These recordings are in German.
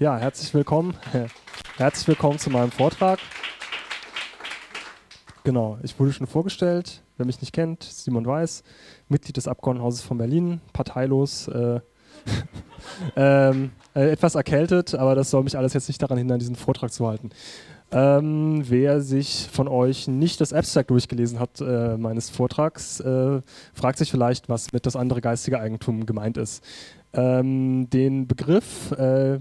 Ja, herzlich willkommen. Herzlich willkommen zu meinem Vortrag. Genau, ich wurde schon vorgestellt. Wer mich nicht kennt, Simon Weiß, Mitglied des Abgeordnetenhauses von Berlin, parteilos, äh, ähm, äh, etwas erkältet, aber das soll mich alles jetzt nicht daran hindern, diesen Vortrag zu halten. Ähm, wer sich von euch nicht das Abstract durchgelesen hat äh, meines Vortrags, äh, fragt sich vielleicht, was mit das andere geistige Eigentum gemeint ist. Ähm, den Begriff, äh,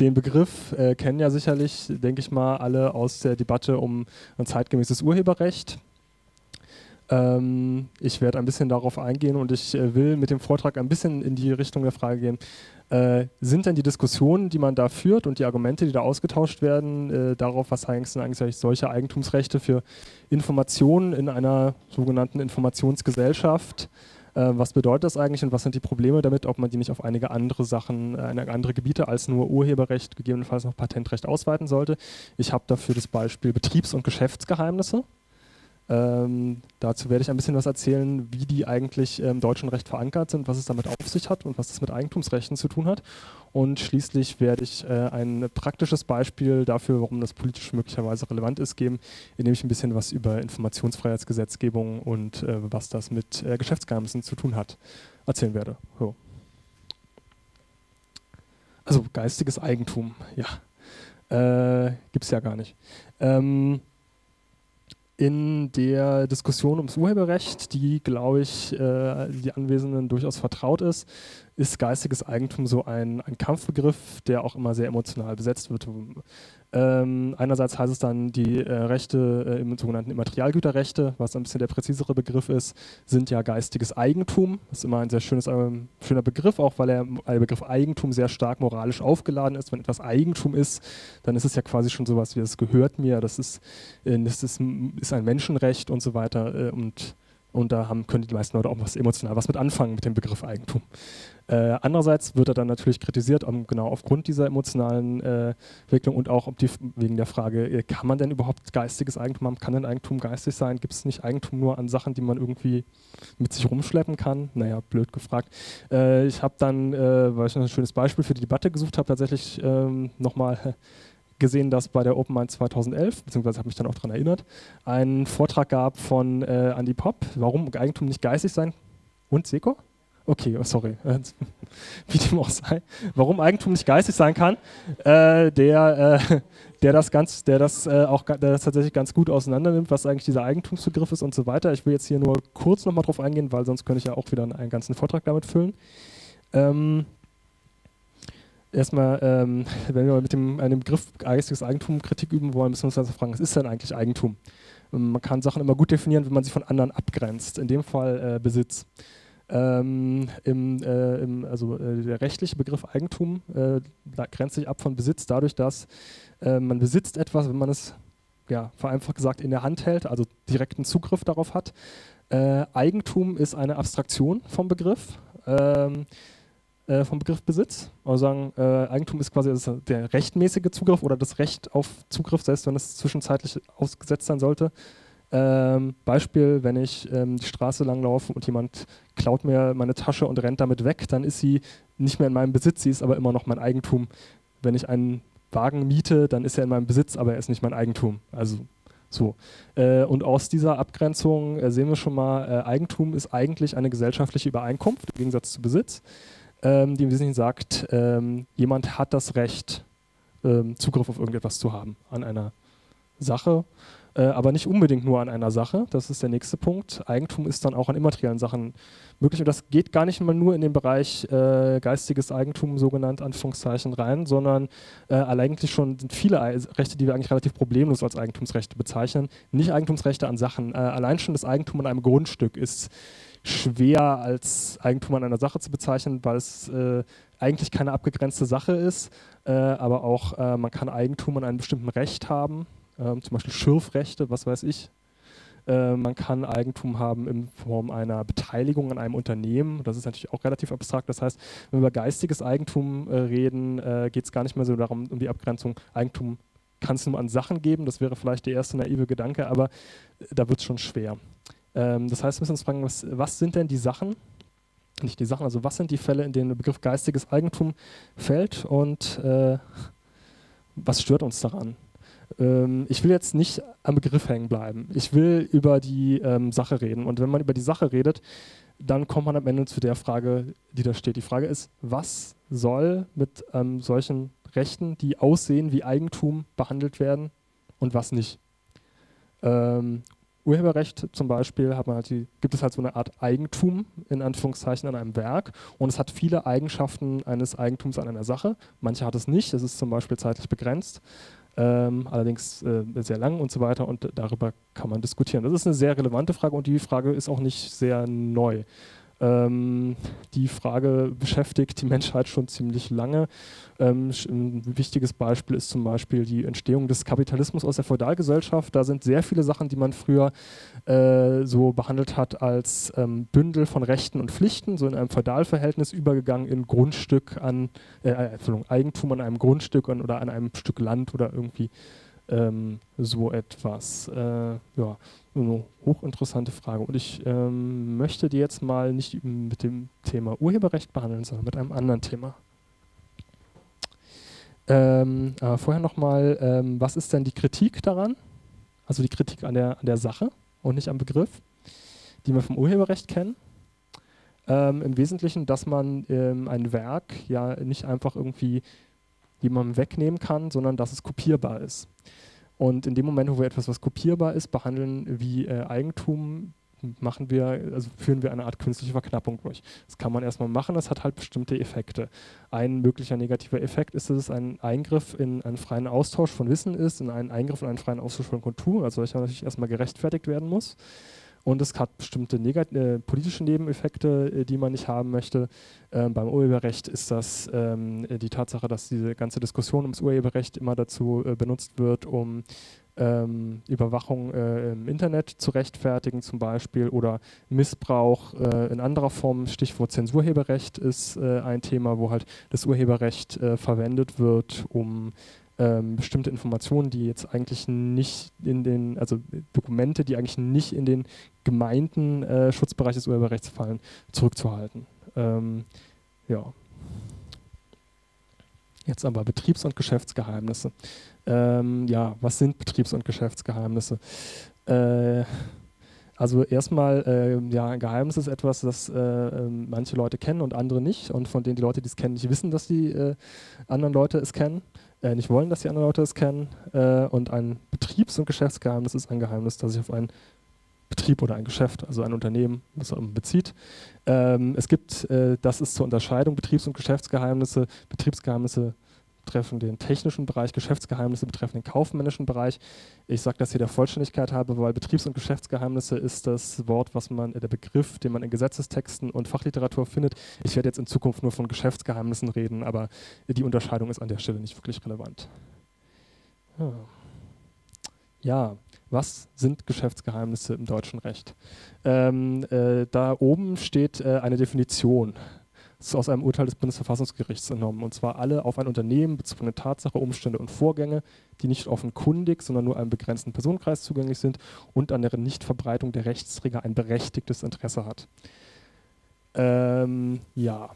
den Begriff äh, kennen ja sicherlich, denke ich mal, alle aus der Debatte um ein zeitgemäßes Urheberrecht. Ähm, ich werde ein bisschen darauf eingehen und ich äh, will mit dem Vortrag ein bisschen in die Richtung der Frage gehen, äh, sind denn die Diskussionen, die man da führt und die Argumente, die da ausgetauscht werden, äh, darauf, was heißen eigentlich solche Eigentumsrechte für Informationen in einer sogenannten Informationsgesellschaft? Äh, was bedeutet das eigentlich und was sind die Probleme damit, ob man die nicht auf einige andere Sachen, äh, andere Gebiete als nur Urheberrecht, gegebenenfalls noch Patentrecht ausweiten sollte? Ich habe dafür das Beispiel Betriebs- und Geschäftsgeheimnisse. Ähm, dazu werde ich ein bisschen was erzählen, wie die eigentlich im deutschen Recht verankert sind, was es damit auf sich hat und was das mit Eigentumsrechten zu tun hat. Und schließlich werde ich äh, ein praktisches Beispiel dafür, warum das politisch möglicherweise relevant ist, geben, indem ich ein bisschen was über Informationsfreiheitsgesetzgebung und äh, was das mit äh, Geschäftsgeheimnissen zu tun hat, erzählen werde. So. Also geistiges Eigentum, ja. Äh, Gibt es ja gar nicht. Ähm, in der Diskussion ums Urheberrecht, die, glaube ich, äh, die Anwesenden durchaus vertraut ist, ist geistiges Eigentum so ein, ein Kampfbegriff, der auch immer sehr emotional besetzt wird. Ähm, einerseits heißt es dann, die äh, Rechte äh, im sogenannten Immaterialgüterrechte, was ein bisschen der präzisere Begriff ist, sind ja geistiges Eigentum. Das ist immer ein sehr schönes, äh, schöner Begriff, auch weil er, der Begriff Eigentum sehr stark moralisch aufgeladen ist. Wenn etwas Eigentum ist, dann ist es ja quasi schon sowas wie, es gehört mir, das ist, äh, das ist, ist ein Menschenrecht und so weiter. Äh, und und da haben, können die meisten Leute auch was emotional was mit anfangen mit dem Begriff Eigentum. Äh, andererseits wird er dann natürlich kritisiert, um, genau aufgrund dieser emotionalen äh, Entwicklung und auch die, wegen der Frage, äh, kann man denn überhaupt geistiges Eigentum haben? Kann denn Eigentum geistig sein? Gibt es nicht Eigentum nur an Sachen, die man irgendwie mit sich rumschleppen kann? Naja, blöd gefragt. Äh, ich habe dann, äh, weil ich ein schönes Beispiel für die Debatte gesucht habe, tatsächlich ähm, nochmal gesehen, dass bei der Open Mind 2011, beziehungsweise habe mich dann auch daran erinnert, ein Vortrag gab von äh, Andy Pop, warum Eigentum nicht geistig sein und Seko? Okay, oh, sorry, wie dem auch sei. Warum Eigentum nicht geistig sein kann, äh, der, äh, der das ganz, der das äh, auch der das tatsächlich ganz gut auseinandernimmt, was eigentlich dieser Eigentumsbegriff ist und so weiter. Ich will jetzt hier nur kurz nochmal drauf eingehen, weil sonst könnte ich ja auch wieder einen ganzen Vortrag damit füllen. Ähm, erstmal, ähm, wenn wir mit dem, einem Begriff geistiges Eigentum Kritik üben wollen, müssen wir uns also fragen, was ist denn eigentlich Eigentum? Ähm, man kann Sachen immer gut definieren, wenn man sie von anderen abgrenzt. In dem Fall äh, Besitz. Ähm, im, äh, im, also äh, der rechtliche Begriff Eigentum äh, grenzt sich ab von Besitz dadurch, dass äh, man besitzt etwas, wenn man es ja, vereinfacht gesagt in der Hand hält, also direkten Zugriff darauf hat. Äh, Eigentum ist eine Abstraktion vom Begriff. Ähm, äh, vom Begriff Besitz. Also sagen, Eigentum ist quasi das, der rechtmäßige Zugriff oder das Recht auf Zugriff, selbst wenn es zwischenzeitlich ausgesetzt sein sollte. Ähm, Beispiel, wenn ich ähm, die Straße langlaufe und jemand klaut mir meine Tasche und rennt damit weg, dann ist sie nicht mehr in meinem Besitz, sie ist aber immer noch mein Eigentum. Wenn ich einen Wagen miete, dann ist er in meinem Besitz, aber er ist nicht mein Eigentum. Also so. Äh, und aus dieser Abgrenzung äh, sehen wir schon mal, äh, Eigentum ist eigentlich eine gesellschaftliche Übereinkunft im Gegensatz zu Besitz ähm, die im Wesentlichen sagt, ähm, jemand hat das Recht, ähm, Zugriff auf irgendetwas zu haben an einer Sache, äh, aber nicht unbedingt nur an einer Sache. Das ist der nächste Punkt. Eigentum ist dann auch an immateriellen Sachen möglich und das geht gar nicht mal nur in den Bereich äh, geistiges Eigentum, sogenannt Anführungszeichen, rein, sondern äh, eigentlich schon sind viele Rechte, die wir eigentlich relativ problemlos als Eigentumsrechte bezeichnen, nicht Eigentumsrechte an Sachen. Äh, allein schon das Eigentum an einem Grundstück ist schwer als Eigentum an einer Sache zu bezeichnen, weil es äh, eigentlich keine abgegrenzte Sache ist, äh, aber auch äh, man kann Eigentum an einem bestimmten Recht haben, ähm, zum Beispiel Schürfrechte, was weiß ich. Äh, man kann Eigentum haben in Form einer Beteiligung an einem Unternehmen. Das ist natürlich auch relativ abstrakt. Das heißt, wenn wir über geistiges Eigentum äh, reden, äh, geht es gar nicht mehr so darum, um die Abgrenzung Eigentum kann es nur an Sachen geben. Das wäre vielleicht der erste naive Gedanke, aber da wird es schon schwer. Ähm, das heißt, wir müssen uns fragen, was, was, sind denn die Sachen, nicht die Sachen, also was sind die Fälle, in denen der Begriff geistiges Eigentum fällt und äh, was stört uns daran? Ähm, ich will jetzt nicht am Begriff hängen bleiben. Ich will über die ähm, Sache reden. Und wenn man über die Sache redet, dann kommt man am Ende zu der Frage, die da steht. Die Frage ist, was soll mit ähm, solchen Rechten, die aussehen wie Eigentum, behandelt werden und was nicht? Ähm, Urheberrecht zum Beispiel halt die, gibt es halt so eine Art Eigentum in Anführungszeichen an einem Werk und es hat viele Eigenschaften eines Eigentums an einer Sache. Manche hat es nicht, es ist zum Beispiel zeitlich begrenzt, ähm, allerdings äh, sehr lang und so weiter und darüber kann man diskutieren. Das ist eine sehr relevante Frage und die Frage ist auch nicht sehr neu. Ähm, die Frage beschäftigt die Menschheit schon ziemlich lange. Ähm, ein wichtiges Beispiel ist zum Beispiel die Entstehung des Kapitalismus aus der Feudalgesellschaft. Da sind sehr viele Sachen, die man früher äh, so behandelt hat als ähm, Bündel von Rechten und Pflichten, so in einem Feudalverhältnis übergegangen in Grundstück an, äh, Eigentum an einem Grundstück an, oder an einem Stück Land oder irgendwie ähm, so etwas. Äh, ja, eine hochinteressante Frage. Und ich ähm, möchte die jetzt mal nicht mit dem Thema Urheberrecht behandeln, sondern mit einem anderen Thema. Ähm, aber vorher nochmal, ähm, was ist denn die Kritik daran? Also die Kritik an der, an der Sache und nicht am Begriff, die wir vom Urheberrecht kennen. Ähm, Im Wesentlichen, dass man ähm, ein Werk ja nicht einfach irgendwie jemandem wegnehmen kann, sondern dass es kopierbar ist. Und in dem Moment, wo wir etwas, was kopierbar ist, behandeln wie äh, Eigentum, machen wir, also führen wir eine Art künstliche Verknappung durch. Das kann man erstmal machen, das hat halt bestimmte Effekte. Ein möglicher negativer Effekt ist, dass es ein Eingriff in einen freien Austausch von Wissen ist, in einen Eingriff in einen freien Austausch von Kultur, also solcher natürlich erstmal gerechtfertigt werden muss und es hat bestimmte äh, politische Nebeneffekte, äh, die man nicht haben möchte. Ähm, beim Urheberrecht ist das ähm, die Tatsache, dass diese ganze Diskussion ums Urheberrecht immer dazu äh, benutzt wird, um ähm, Überwachung äh, im Internet zu rechtfertigen zum Beispiel oder Missbrauch äh, in anderer Form. Stichwort Zensurheberrecht ist äh, ein Thema, wo halt das Urheberrecht verwendet wird, um ähm, bestimmte Informationen, die jetzt eigentlich nicht in den, also Dokumente, die eigentlich nicht in den gemeinten äh, Schutzbereich des Urheberrechts fallen, zurückzuhalten. Ähm, ja. Jetzt aber Betriebs- und Geschäftsgeheimnisse. Ähm, ja, was sind Betriebs- und Geschäftsgeheimnisse? Äh, also erstmal, äh, ja, ein Geheimnis ist etwas, das äh, ähm, manche Leute kennen und andere nicht und von denen die Leute, die es kennen, nicht wissen, dass die äh, anderen Leute es kennen äh, nicht wollen, dass die anderen Leute es kennen. Äh, und ein Betriebs- und Geschäftsgeheimnis ist ein Geheimnis, das sich auf einen Betrieb oder ein Geschäft, also ein Unternehmen, was auch bezieht. Ähm, es gibt, äh, das ist zur Unterscheidung Betriebs- und Geschäftsgeheimnisse. Betriebsgeheimnisse betreffen den technischen Bereich, Geschäftsgeheimnisse betreffen den kaufmännischen Bereich. Ich sage das hier der Vollständigkeit habe, weil Betriebs- und Geschäftsgeheimnisse ist das Wort, was man, äh, der Begriff, den man in Gesetzestexten und Fachliteratur findet. Ich werde jetzt in Zukunft nur von Geschäftsgeheimnissen reden, aber die Unterscheidung ist an der Stelle nicht wirklich relevant. Ja, ja was sind Geschäftsgeheimnisse im deutschen Recht? Ähm, äh, da oben steht äh, eine Definition ist aus einem Urteil des Bundesverfassungsgerichts entnommen. Und zwar alle auf ein Unternehmen bezogene Tatsache, Umstände und Vorgänge, die nicht offenkundig, sondern nur einem begrenzten Personenkreis zugänglich sind und an deren Nichtverbreitung der Rechtsträger ein berechtigtes Interesse hat. Ähm, ja,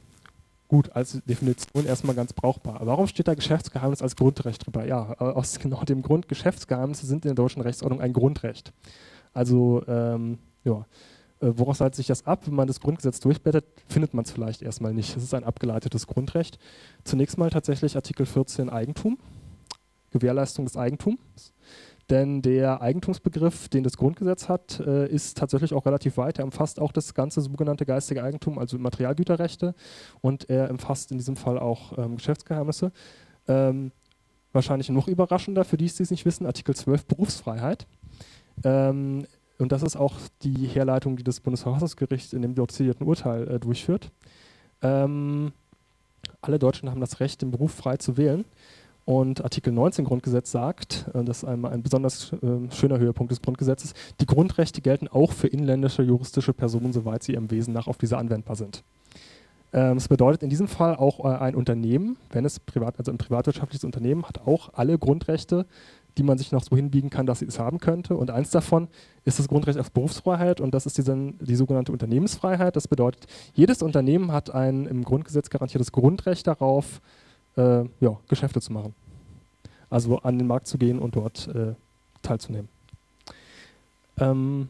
gut, als Definition erstmal ganz brauchbar. Warum steht da Geschäftsgeheimnis als Grundrecht drüber? Ja, aus genau dem Grund, Geschäftsgeheimnisse sind in der deutschen Rechtsordnung ein Grundrecht. Also, ähm, ja. Äh, woraus leitet sich das ab? Wenn man das Grundgesetz durchblättert, findet man es vielleicht erstmal nicht. Es ist ein abgeleitetes Grundrecht. Zunächst mal tatsächlich Artikel 14 Eigentum, Gewährleistung des Eigentums. Denn der Eigentumsbegriff, den das Grundgesetz hat, äh, ist tatsächlich auch relativ weit. Er umfasst auch das ganze sogenannte geistige Eigentum, also Materialgüterrechte. Und er umfasst in diesem Fall auch ähm, Geschäftsgeheimnisse. Ähm, wahrscheinlich noch überraschender für die, die es nicht wissen, Artikel 12 Berufsfreiheit. Ähm, und das ist auch die Herleitung, die das Bundesverfassungsgericht in dem dort zitierten Urteil äh, durchführt. Ähm, alle Deutschen haben das Recht, den Beruf frei zu wählen. Und Artikel 19 Grundgesetz sagt, äh, das ist einmal ein besonders äh, schöner Höhepunkt des Grundgesetzes, die Grundrechte gelten auch für inländische juristische Personen, soweit sie ihrem Wesen nach auf diese anwendbar sind. Ähm, das bedeutet in diesem Fall auch äh, ein Unternehmen, wenn es privat, also ein privatwirtschaftliches Unternehmen, hat auch alle Grundrechte, die man sich noch so hinbiegen kann, dass sie es haben könnte. Und eins davon ist das Grundrecht auf Berufsfreiheit und das ist die, die sogenannte Unternehmensfreiheit. Das bedeutet, jedes Unternehmen hat ein im Grundgesetz garantiertes Grundrecht darauf, äh, ja, Geschäfte zu machen. Also an den Markt zu gehen und dort äh, teilzunehmen. Ähm,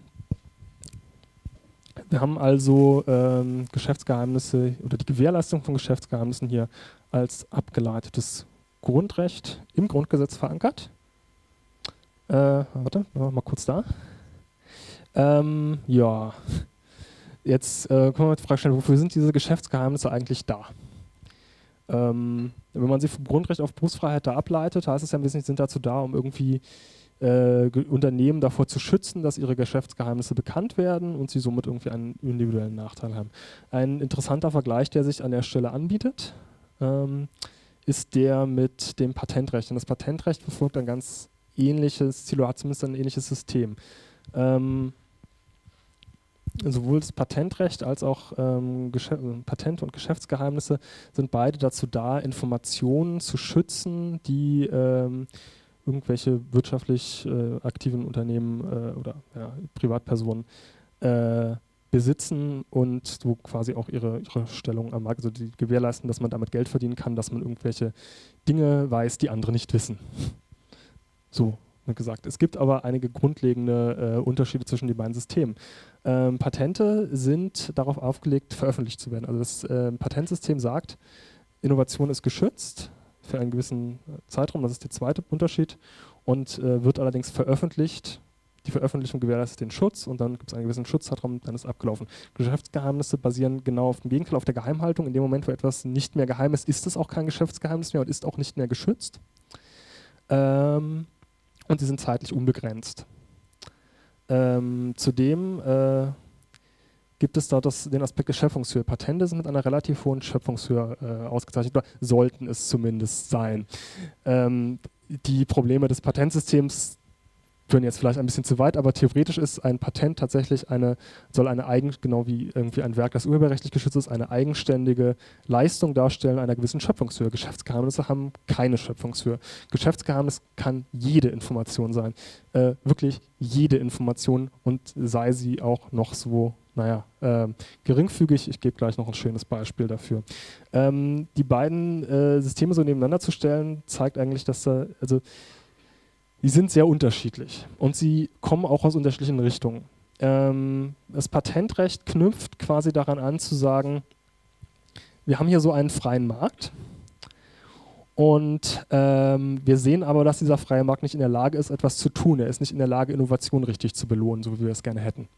wir haben also ähm, Geschäftsgeheimnisse oder die Gewährleistung von Geschäftsgeheimnissen hier als abgeleitetes Grundrecht im Grundgesetz verankert. Äh, warte, mal kurz da. Ähm, ja, jetzt äh, können wir die Frage stellen, wofür sind diese Geschäftsgeheimnisse eigentlich da? Ähm, wenn man sie vom Grundrecht auf Berufsfreiheit da ableitet, heißt es ja ein bisschen, sind dazu da, um irgendwie äh, Unternehmen davor zu schützen, dass ihre Geschäftsgeheimnisse bekannt werden und sie somit irgendwie einen individuellen Nachteil haben. Ein interessanter Vergleich, der sich an der Stelle anbietet, ähm, ist der mit dem Patentrecht. Und das Patentrecht verfolgt ein ganz ähnliches Ziel, hat zumindest ein ähnliches System. Ähm, sowohl das Patentrecht als auch ähm, Patente und Geschäftsgeheimnisse sind beide dazu da, Informationen zu schützen, die ähm, irgendwelche wirtschaftlich äh, aktiven Unternehmen äh, oder ja, Privatpersonen äh, besitzen und so quasi auch ihre, ihre Stellung am Markt, also die gewährleisten, dass man damit Geld verdienen kann, dass man irgendwelche Dinge weiß, die andere nicht wissen. So gesagt. Es gibt aber einige grundlegende äh, Unterschiede zwischen den beiden Systemen. Ähm, Patente sind darauf aufgelegt, veröffentlicht zu werden. Also das äh, Patentsystem sagt, Innovation ist geschützt für einen gewissen Zeitraum, das ist der zweite Unterschied, und äh, wird allerdings veröffentlicht die Veröffentlichung gewährleistet den Schutz und dann gibt es einen gewissen Schutzzeitraum, dann ist abgelaufen. Geschäftsgeheimnisse basieren genau auf dem Gegenteil, auf der Geheimhaltung. In dem Moment, wo etwas nicht mehr geheim ist, ist es auch kein Geschäftsgeheimnis mehr und ist auch nicht mehr geschützt. Ähm, und sie sind zeitlich unbegrenzt. Ähm, zudem äh, gibt es dort das, den Aspekt der Schöpfungshöhe. Patente sind mit einer relativ hohen Schöpfungshöhe äh, ausgezeichnet, oder sollten es zumindest sein. Ähm, die Probleme des Patentsystems führen jetzt vielleicht ein bisschen zu weit, aber theoretisch ist ein Patent tatsächlich eine, soll eine eigen, genau wie irgendwie ein Werk, das urheberrechtlich geschützt ist, eine eigenständige Leistung darstellen einer gewissen Schöpfungshöhe. Geschäftsgeheimnisse haben keine Schöpfungshöhe. Geschäftsgeheimnis kann jede Information sein. Äh, wirklich jede Information und sei sie auch noch so naja, äh, geringfügig. Ich gebe gleich noch ein schönes Beispiel dafür. Ähm, die beiden äh, Systeme so nebeneinander zu stellen, zeigt eigentlich, dass da, also die sind sehr unterschiedlich und sie kommen auch aus unterschiedlichen Richtungen. Ähm, das Patentrecht knüpft quasi daran an zu sagen, wir haben hier so einen freien Markt und ähm, wir sehen aber, dass dieser freie Markt nicht in der Lage ist, etwas zu tun. Er ist nicht in der Lage, Innovation richtig zu belohnen, so wie wir es gerne hätten.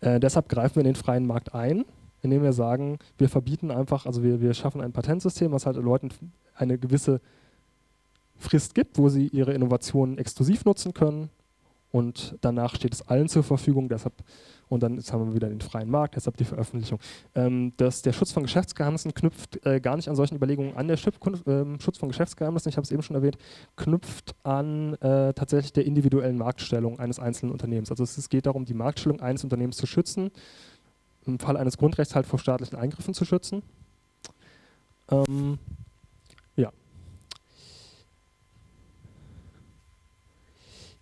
Äh, deshalb greifen wir in den freien Markt ein, indem wir sagen, wir verbieten einfach, also wir, wir schaffen ein Patentsystem, was halt Leuten eine gewisse Frist gibt, wo sie ihre Innovationen exklusiv nutzen können und danach steht es allen zur Verfügung, deshalb und dann haben wir wieder den freien Markt, deshalb die Veröffentlichung. Ähm, das, der Schutz von Geschäftsgeheimnissen knüpft äh, gar nicht an solchen Überlegungen an. Der Schutz, äh, Schutz von Geschäftsgeheimnissen, ich habe es eben schon erwähnt, knüpft an äh, tatsächlich der individuellen Marktstellung eines einzelnen Unternehmens. Also es, es, geht darum, die Marktstellung eines Unternehmens zu schützen, im Fall eines Grundrechts halt vor staatlichen Eingriffen zu schützen. Ähm,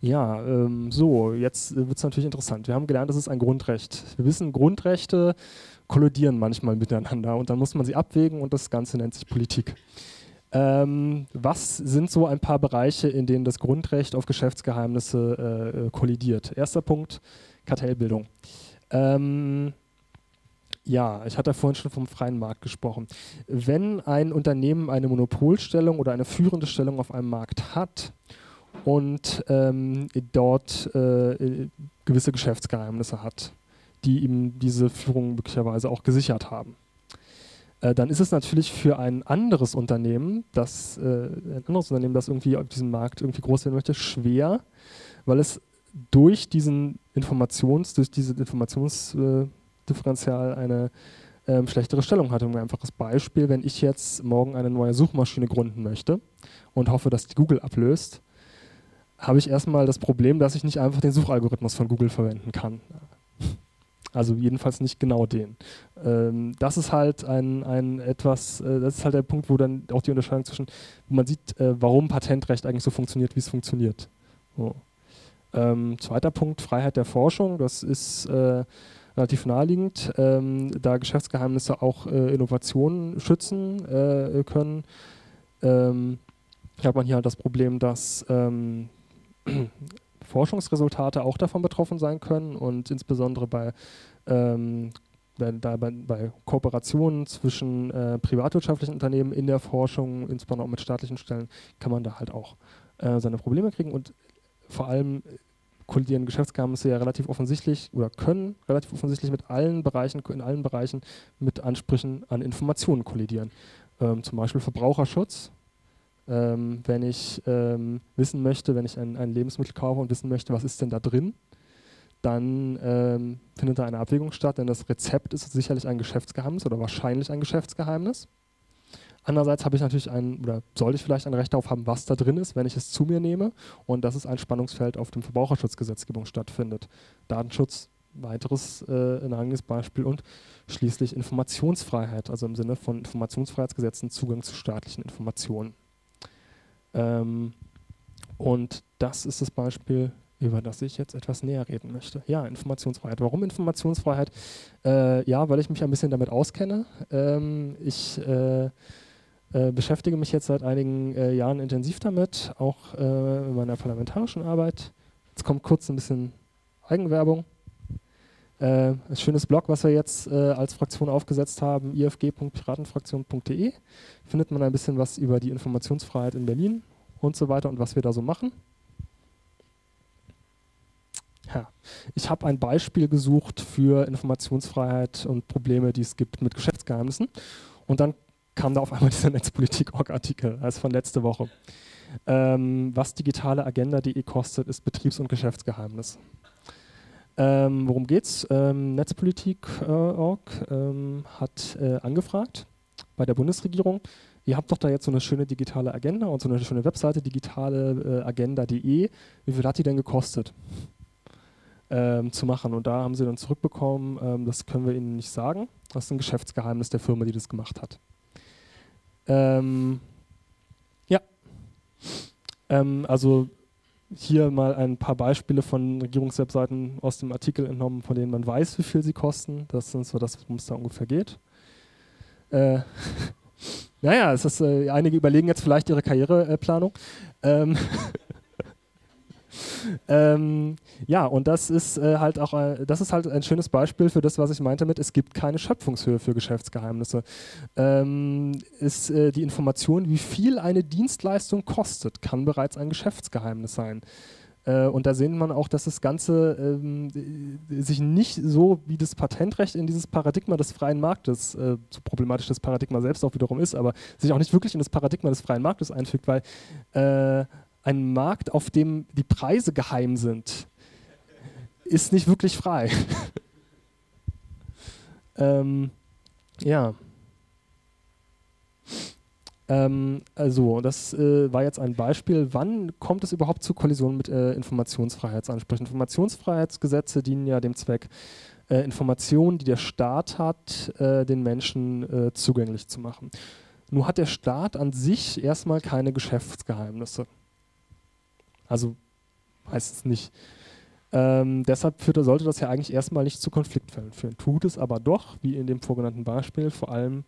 Ja, ähm, so, jetzt wird es natürlich interessant. Wir haben gelernt, das ist ein Grundrecht. Wir wissen, Grundrechte kollidieren manchmal miteinander und dann muss man sie abwägen und das Ganze nennt sich Politik. Ähm, was sind so ein paar Bereiche, in denen das Grundrecht auf Geschäftsgeheimnisse äh, kollidiert? Erster Punkt, Kartellbildung. Ähm, ja, ich hatte vorhin schon vom freien Markt gesprochen. Wenn ein Unternehmen eine Monopolstellung oder eine führende Stellung auf einem Markt hat und ähm, dort äh, gewisse Geschäftsgeheimnisse hat, die ihm diese Führung möglicherweise auch gesichert haben. Äh, dann ist es natürlich für ein anderes Unternehmen, das, äh, ein anderes Unternehmen, das irgendwie auf diesem Markt irgendwie groß werden möchte, schwer, weil es durch diesen Informations, durch diese Informationsdifferenzial eine ähm, schlechtere Stellung hat. ein einfaches Beispiel, wenn ich jetzt morgen eine neue Suchmaschine gründen möchte und hoffe, dass die Google ablöst, habe ich erstmal das Problem, dass ich nicht einfach den Suchalgorithmus von Google verwenden kann. Also jedenfalls nicht genau den. Ähm, das ist halt ein, ein etwas, äh, das ist halt der Punkt, wo dann auch die Unterscheidung zwischen, wo man sieht, äh, warum Patentrecht eigentlich so funktioniert, wie es funktioniert. So. Ähm, zweiter Punkt, Freiheit der Forschung. Das ist äh, relativ naheliegend, ähm, da Geschäftsgeheimnisse auch äh, Innovationen schützen äh, können. Ähm, hat man hier halt das Problem, dass ähm, Forschungsresultate auch davon betroffen sein können und insbesondere bei, ähm, bei, bei, Kooperationen zwischen äh, privatwirtschaftlichen Unternehmen in der Forschung, insbesondere auch mit staatlichen Stellen, kann man da halt auch äh, seine Probleme kriegen und vor allem kollidieren Geschäftsgeheimnisse ja relativ offensichtlich oder können relativ offensichtlich mit allen Bereichen, in allen Bereichen mit Ansprüchen an Informationen kollidieren. Ähm, zum Beispiel Verbraucherschutz, ähm, wenn ich ähm, wissen möchte, wenn ich ein, ein, Lebensmittel kaufe und wissen möchte, was ist denn da drin, dann ähm, findet da eine Abwägung statt, denn das Rezept ist sicherlich ein Geschäftsgeheimnis oder wahrscheinlich ein Geschäftsgeheimnis. Andererseits habe ich natürlich ein, oder sollte ich vielleicht ein Recht darauf haben, was da drin ist, wenn ich es zu mir nehme. Und das ist ein Spannungsfeld auf dem Verbraucherschutzgesetzgebung stattfindet. Datenschutz, weiteres äh, naheliegendes Beispiel und schließlich Informationsfreiheit, also im Sinne von Informationsfreiheitsgesetzen Zugang zu staatlichen Informationen. Ähm, und das ist das Beispiel, über das ich jetzt etwas näher reden möchte. Ja, Informationsfreiheit. Warum Informationsfreiheit? Äh, ja, weil ich mich ein bisschen damit auskenne. Ähm, ich äh, äh, beschäftige mich jetzt seit einigen äh, Jahren intensiv damit, auch äh, in meiner parlamentarischen Arbeit. Jetzt kommt kurz ein bisschen Eigenwerbung. Äh, ein schönes Blog, was wir jetzt als Fraktion aufgesetzt haben, ifg.piratenfraktion.de, findet man ein bisschen was über die Informationsfreiheit in Berlin und so weiter und was wir da so machen. Ja. Ich habe ein Beispiel gesucht für Informationsfreiheit und Probleme, die es gibt mit Geschäftsgeheimnissen. Und dann kam da auf einmal dieser Netzpolitik-Org-Artikel, also von letzte Woche. Ähm, was digitale Agenda.de kostet, ist Betriebs- und Geschäftsgeheimnis. Ähm, worum geht's? Ähm, Netzpolitik.org äh, ähm, hat äh, angefragt bei der Bundesregierung, ihr habt doch da jetzt so eine schöne digitale Agenda und so eine schöne Webseite, digitale äh. Wie viel hat die denn gekostet? Ähm, zu machen. Und da haben sie dann zurückbekommen, ähm, das können wir Ihnen nicht sagen. Das ist ein Geschäftsgeheimnis der Firma, die das gemacht hat. Ähm, ja. Also hier mal ein paar Beispiele von Regierungswebseiten aus dem Artikel entnommen, von denen man weiß, wie viel sie kosten. Das ist so das, worum es da ungefähr geht. Äh, naja, es ist, äh, einige überlegen jetzt vielleicht ihre Karriereplanung. Ähm, ähm, ja, und das ist äh, halt auch, äh, das ist halt ein schönes Beispiel für das, was ich meinte mit, es gibt keine Schöpfungshöhe für Geschäftsgeheimnisse. Ähm, ist äh, die Information, wie viel eine Dienstleistung kostet, kann bereits ein Geschäftsgeheimnis sein. Äh, und da sehen man auch, dass das Ganze ähm, sich nicht so wie das Patentrecht in dieses Paradigma des freien Marktes, äh, so problematisch das Paradigma selbst auch wiederum ist, aber sich auch nicht wirklich in das Paradigma des freien Marktes einfügt, weil äh, ein Markt, auf dem die Preise geheim sind, ist nicht wirklich frei. ähm, ja. Ähm, also, das äh, war jetzt ein Beispiel. Wann kommt es überhaupt zu Kollisionen mit äh, Informationsfreiheitsansprüchen? Informationsfreiheitsgesetze dienen ja dem Zweck, äh, Informationen, die der Staat hat, äh, den Menschen äh, zugänglich zu machen. Nur hat der Staat an sich erstmal keine Geschäftsgeheimnisse. Also meistens nicht. Ähm, deshalb führt, sollte das ja eigentlich erstmal nicht zu Konfliktfällen führen. Tut es aber doch, wie in dem vorgenannten Beispiel, vor allem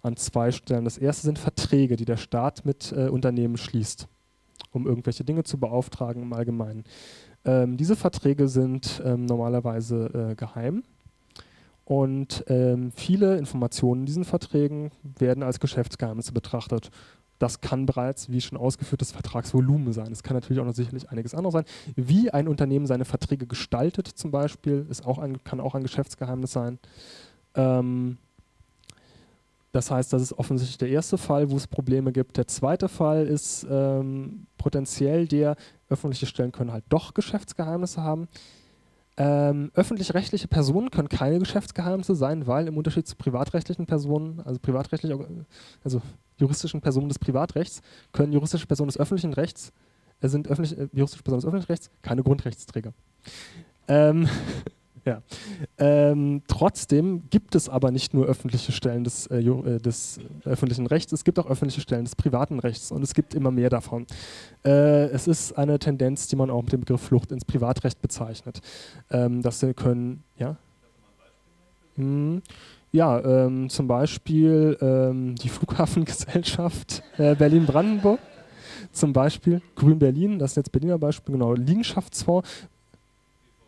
an zwei Stellen. Das erste sind Verträge, die der Staat mit äh, Unternehmen schließt, um irgendwelche Dinge zu beauftragen im Allgemeinen. Ähm, diese Verträge sind ähm, normalerweise äh, geheim und ähm, viele Informationen in diesen Verträgen werden als Geschäftsgeheimnisse betrachtet. Das kann bereits, wie schon ausgeführt, das Vertragsvolumen sein. Es kann natürlich auch noch sicherlich einiges anderes sein. Wie ein Unternehmen seine Verträge gestaltet, zum Beispiel, ist auch ein, kann auch ein Geschäftsgeheimnis sein. Ähm, das heißt, das ist offensichtlich der erste Fall, wo es Probleme gibt. Der zweite Fall ist ähm, potenziell der, öffentliche Stellen können halt doch Geschäftsgeheimnisse haben. Ähm, öffentlich-rechtliche Personen können keine Geschäftsgeheimnisse sein, weil im Unterschied zu privatrechtlichen Personen, also privatrechtlich, also juristischen Personen des Privatrechts, können juristische Personen des öffentlichen Rechts, äh, sind öffentlich, äh, juristische Personen des öffentlichen Rechts keine Grundrechtsträger. Ähm, ja. Ähm, trotzdem gibt es aber nicht nur öffentliche Stellen des, äh, äh, des öffentlichen Rechts, es gibt auch öffentliche Stellen des privaten Rechts und es gibt immer mehr davon. Äh, es ist eine Tendenz, die man auch mit dem Begriff Flucht ins Privatrecht bezeichnet. Ähm, dass sie können, ja? Hm, ja, ähm, zum Beispiel ähm, die Flughafengesellschaft äh, Berlin-Brandenburg zum Beispiel Grün Berlin, das ist jetzt Berliner Beispiel, genau, Liegenschaftsfonds,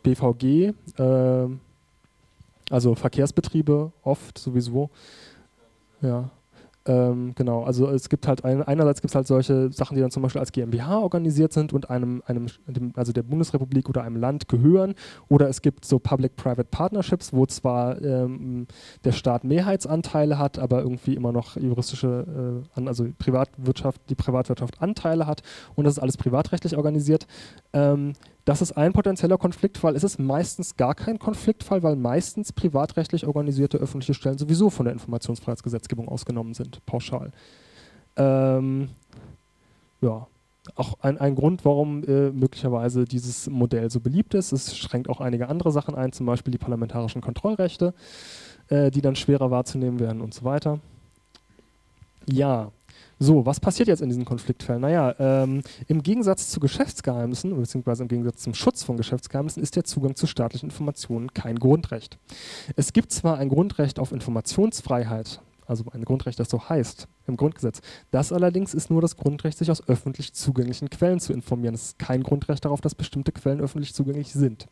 BVG, äh, also Verkehrsbetriebe oft sowieso. Ja, ähm, genau, also es gibt halt ein, einerseits gibt es halt solche Sachen, die dann zum Beispiel als GmbH organisiert sind und einem, einem also der Bundesrepublik oder einem Land gehören. Oder es gibt so Public-Private Partnerships, wo zwar ähm, der Staat Mehrheitsanteile hat, aber irgendwie immer noch juristische, äh, also Privatwirtschaft, die Privatwirtschaft Anteile hat und das ist alles privatrechtlich organisiert. Ähm, das ist ein potenzieller Konfliktfall. Es ist meistens gar kein Konfliktfall, weil meistens privatrechtlich organisierte öffentliche Stellen sowieso von der Informationsfreiheitsgesetzgebung ausgenommen sind, pauschal. Ähm, ja, auch ein, ein Grund, warum äh, möglicherweise dieses Modell so beliebt ist. Es schränkt auch einige andere Sachen ein, zum Beispiel die parlamentarischen Kontrollrechte, äh, die dann schwerer wahrzunehmen werden und so weiter. Ja, so, was passiert jetzt in diesen Konfliktfällen? Naja, ähm, im Gegensatz zu Geschäftsgeheimnissen, beziehungsweise im Gegensatz zum Schutz von Geschäftsgeheimnissen, ist der Zugang zu staatlichen Informationen kein Grundrecht. Es gibt zwar ein Grundrecht auf Informationsfreiheit, also ein Grundrecht, das so heißt im Grundgesetz. Das allerdings ist nur das Grundrecht, sich aus öffentlich zugänglichen Quellen zu informieren. Es ist kein Grundrecht darauf, dass bestimmte Quellen öffentlich zugänglich sind.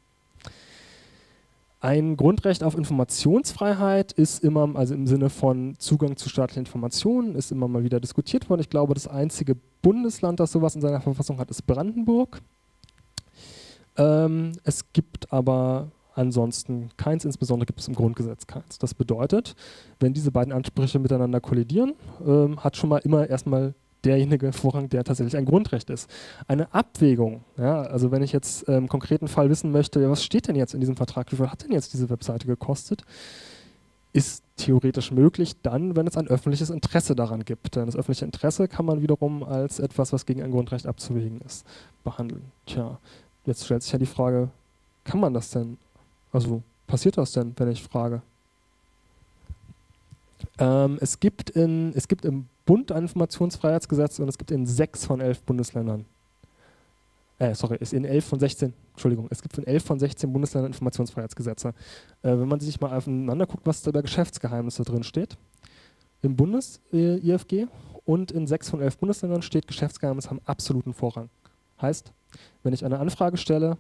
Ein Grundrecht auf Informationsfreiheit ist immer, also im Sinne von Zugang zu staatlichen Informationen, ist immer mal wieder diskutiert worden. Ich glaube, das einzige Bundesland, das sowas in seiner Verfassung hat, ist Brandenburg. Ähm, es gibt aber ansonsten keins, insbesondere gibt es im Grundgesetz keins. Das bedeutet, wenn diese beiden Ansprüche miteinander kollidieren, ähm, hat schon mal immer erstmal derjenige Vorrang, der tatsächlich ein Grundrecht ist. Eine Abwägung, ja, also wenn ich jetzt im ähm, konkreten Fall wissen möchte, was steht denn jetzt in diesem Vertrag, wie viel hat denn jetzt diese Webseite gekostet, ist theoretisch möglich dann, wenn es ein öffentliches Interesse daran gibt. Denn das öffentliche Interesse kann man wiederum als etwas, was gegen ein Grundrecht abzuwägen ist, behandeln. Tja, jetzt stellt sich ja die Frage, kann man das denn? Also passiert das denn, wenn ich frage? Ähm, es, gibt in, es gibt im Bund ein Informationsfreiheitsgesetz und es gibt in sechs von elf Bundesländern, äh, sorry, ist in elf von 16, Entschuldigung, es gibt in elf von 16 Bundesländern Informationsfreiheitsgesetze. Äh, wenn man sich mal aufeinander guckt, was da über Geschäftsgeheimnisse drin steht, im Bundes-IFG äh, und in sechs von elf Bundesländern steht, Geschäftsgeheimnisse haben absoluten Vorrang. Heißt, wenn ich eine Anfrage stelle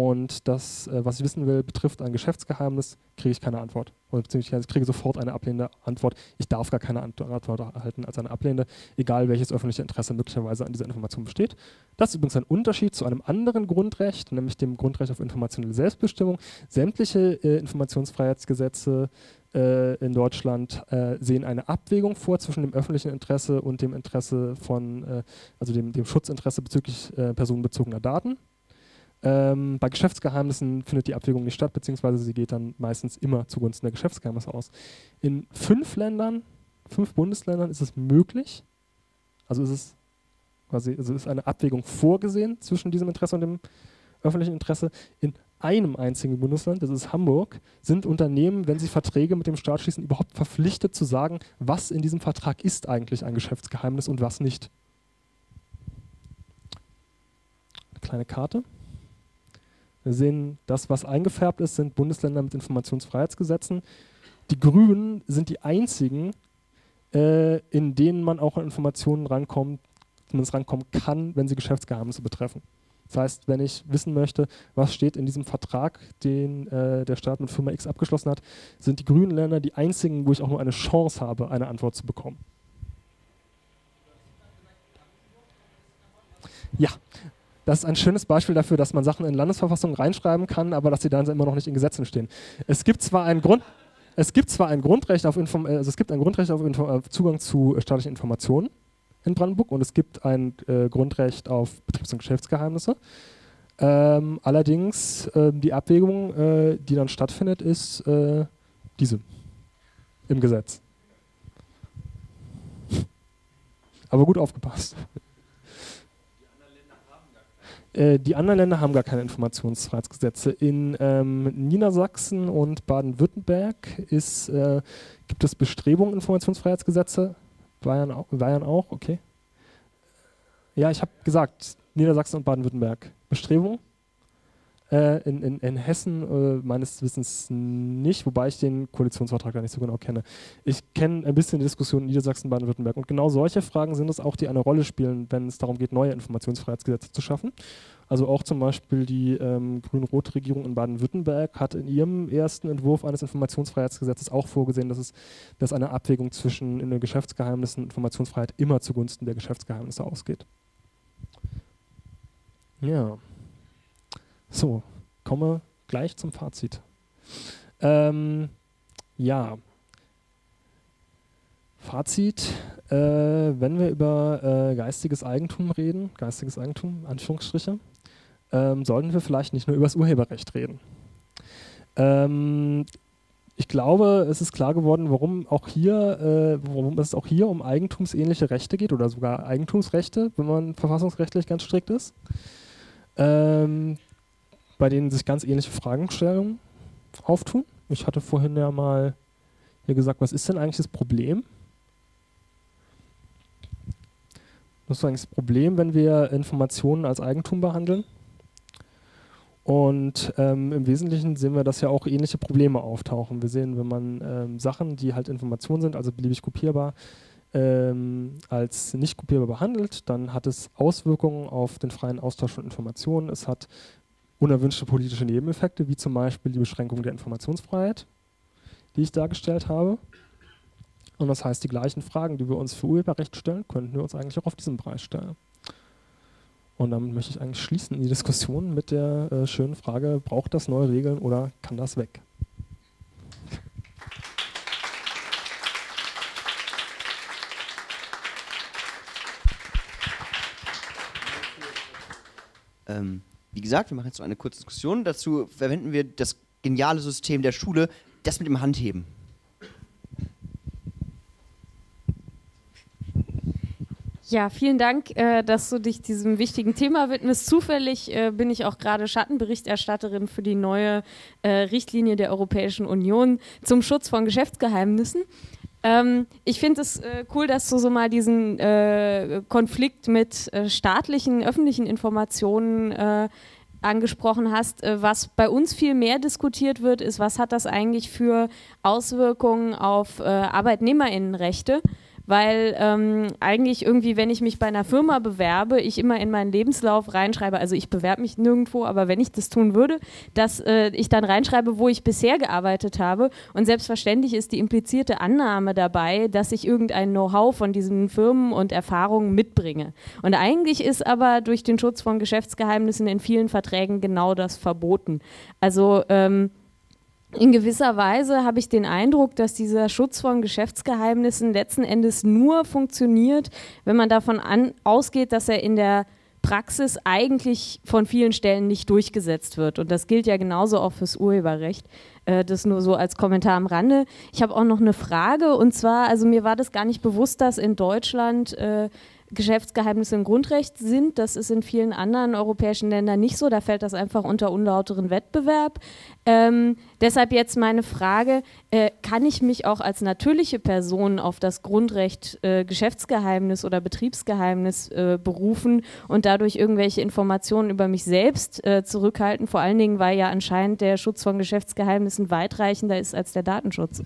und das, äh, was ich wissen will, betrifft ein Geschäftsgeheimnis, kriege ich keine Antwort. Oder beziehungsweise ich kriege sofort eine ablehnende Antwort. Ich darf gar keine Antwort erhalten als eine ablehnende, egal welches öffentliche Interesse möglicherweise an dieser Information besteht. Das ist übrigens ein Unterschied zu einem anderen Grundrecht, nämlich dem Grundrecht auf informationelle Selbstbestimmung. Sämtliche äh, Informationsfreiheitsgesetze äh, in Deutschland äh, sehen eine Abwägung vor zwischen dem öffentlichen Interesse und dem Interesse von, äh, also dem, dem Schutzinteresse bezüglich äh, personenbezogener Daten. Ähm, bei Geschäftsgeheimnissen findet die Abwägung nicht statt, beziehungsweise sie geht dann meistens immer zugunsten der Geschäftsgeheimnisse aus. In fünf Ländern, fünf Bundesländern ist es möglich, also ist es quasi, also ist eine Abwägung vorgesehen zwischen diesem Interesse und dem öffentlichen Interesse. In einem einzigen Bundesland, das ist Hamburg, sind Unternehmen, wenn sie Verträge mit dem Staat schließen, überhaupt verpflichtet zu sagen, was in diesem Vertrag ist eigentlich ein Geschäftsgeheimnis und was nicht. Eine kleine Karte. Wir sehen, das, was eingefärbt ist, sind Bundesländer mit Informationsfreiheitsgesetzen. Die Grünen sind die einzigen, äh, in denen man auch an Informationen rankommt, zumindest rankommen kann, wenn sie Geschäftsgeheimnisse betreffen. Das heißt, wenn ich wissen möchte, was steht in diesem Vertrag, den äh, der Staat mit Firma X abgeschlossen hat, sind die grünen Länder die einzigen, wo ich auch nur eine Chance habe, eine Antwort zu bekommen. Ja, das ist ein schönes Beispiel dafür, dass man Sachen in Landesverfassungen reinschreiben kann, aber dass sie dann immer noch nicht in Gesetzen stehen. Es gibt zwar ein Grund, es gibt zwar ein Grundrecht auf Inform also es gibt ein Grundrecht auf Info äh, Zugang zu staatlichen Informationen in Brandenburg und es gibt ein äh, Grundrecht auf Betriebs- und Geschäftsgeheimnisse. Ähm, allerdings äh, die Abwägung, äh, die dann stattfindet, ist äh, diese im Gesetz. Aber gut aufgepasst. Äh, die anderen Länder haben gar keine Informationsfreiheitsgesetze. In ähm, Niedersachsen und Baden-Württemberg äh, gibt es Bestrebungen, Informationsfreiheitsgesetze. Bayern auch, Bayern auch, okay. Ja, ich habe gesagt, Niedersachsen und Baden-Württemberg. Bestrebungen? Äh, in, in, in, Hessen äh, meines Wissens nicht, wobei ich den Koalitionsvertrag gar nicht so genau kenne. Ich kenne ein bisschen die Diskussion in Niedersachsen, Baden-Württemberg. Und genau solche Fragen sind es auch, die eine Rolle spielen, wenn es darum geht, neue Informationsfreiheitsgesetze zu schaffen. Also auch zum Beispiel die ähm, grün-rote Regierung in Baden-Württemberg hat in ihrem ersten Entwurf eines Informationsfreiheitsgesetzes auch vorgesehen, dass es dass eine Abwägung zwischen in Geschäftsgeheimnissen und Informationsfreiheit immer zugunsten der Geschäftsgeheimnisse ausgeht. Ja. So, komme gleich zum Fazit. Ähm, ja. Fazit, äh, wenn wir über äh, geistiges Eigentum reden, geistiges Eigentum, Anführungsstriche, ähm, sollten wir vielleicht nicht nur über das Urheberrecht reden. Ähm, ich glaube, es ist klar geworden, warum auch hier, äh, warum es auch hier um eigentumsähnliche Rechte geht oder sogar Eigentumsrechte, wenn man verfassungsrechtlich ganz strikt ist, ähm, bei denen sich ganz ähnliche Fragestellungen auftun. Ich hatte vorhin ja mal hier gesagt, was ist denn eigentlich das Problem? Das ist eigentlich das Problem, wenn wir Informationen als Eigentum behandeln. Und ähm, im Wesentlichen sehen wir, dass ja auch ähnliche Probleme auftauchen. Wir sehen, wenn man ähm, Sachen, die halt Informationen sind, also beliebig kopierbar, ähm, als nicht kopierbar behandelt, dann hat es Auswirkungen auf den freien Austausch von Informationen. Es hat unerwünschte politische Nebeneffekte, wie zum Beispiel die Beschränkung der Informationsfreiheit, die ich dargestellt habe. Und das heißt, die gleichen Fragen, die wir uns für Urheberrecht stellen, könnten wir uns eigentlich auch auf diesem Bereich stellen. Und damit möchte ich eigentlich schließen in die Diskussion mit der äh, schönen Frage, braucht das neue Regeln oder kann das weg? Ähm, wie gesagt, wir machen jetzt so eine kurze Diskussion. Dazu verwenden wir das geniale System der Schule, das mit dem Handheben. Ja, vielen Dank, äh, dass du dich diesem wichtigen Thema widmest. Zufällig äh, bin ich auch gerade Schattenberichterstatterin für die neue äh, Richtlinie der Europäischen Union zum Schutz von Geschäftsgeheimnissen. Ähm, ich finde es äh, cool, dass du so mal diesen äh, Konflikt mit äh, staatlichen, öffentlichen Informationen angesprochen hast. was bei uns viel mehr diskutiert wird, ist, was hat das eigentlich für Auswirkungen auf Arbeitnehmerinnenrechte? Weil ähm, eigentlich irgendwie, wenn ich mich bei einer Firma bewerbe, ich immer in meinen Lebenslauf reinschreibe, also ich bewerbe mich nirgendwo, aber wenn ich das tun würde, dass äh, ich dann reinschreibe, wo ich bisher gearbeitet habe und selbstverständlich ist die implizierte Annahme dabei, dass ich irgendein Know-how von diesen Firmen und Erfahrungen mitbringe. Und eigentlich ist aber durch den Schutz von Geschäftsgeheimnissen in vielen Verträgen genau das verboten. Also ähm, in gewisser Weise habe ich den Eindruck, dass dieser Schutz von Geschäftsgeheimnissen letzten Endes nur funktioniert, wenn man davon an, ausgeht, dass er in der Praxis eigentlich von vielen Stellen nicht durchgesetzt wird. Und das gilt ja genauso auch fürs Urheberrecht. Äh, das nur so als Kommentar am Rande. Ich habe auch noch eine Frage und zwar, also mir war das gar nicht bewusst, dass in Deutschland äh, Geschäftsgeheimnisse im Grundrecht sind. Das ist in vielen anderen europäischen Ländern nicht so. Da fällt das einfach unter unlauteren Wettbewerb. Ähm, deshalb jetzt meine Frage, äh, kann ich mich auch als natürliche Person auf das Grundrecht äh, Geschäftsgeheimnis oder Betriebsgeheimnis äh, berufen und dadurch irgendwelche Informationen über mich selbst äh, zurückhalten? Vor allen Dingen, weil ja anscheinend der Schutz von Geschäftsgeheimnissen weitreichender ist als der Datenschutz.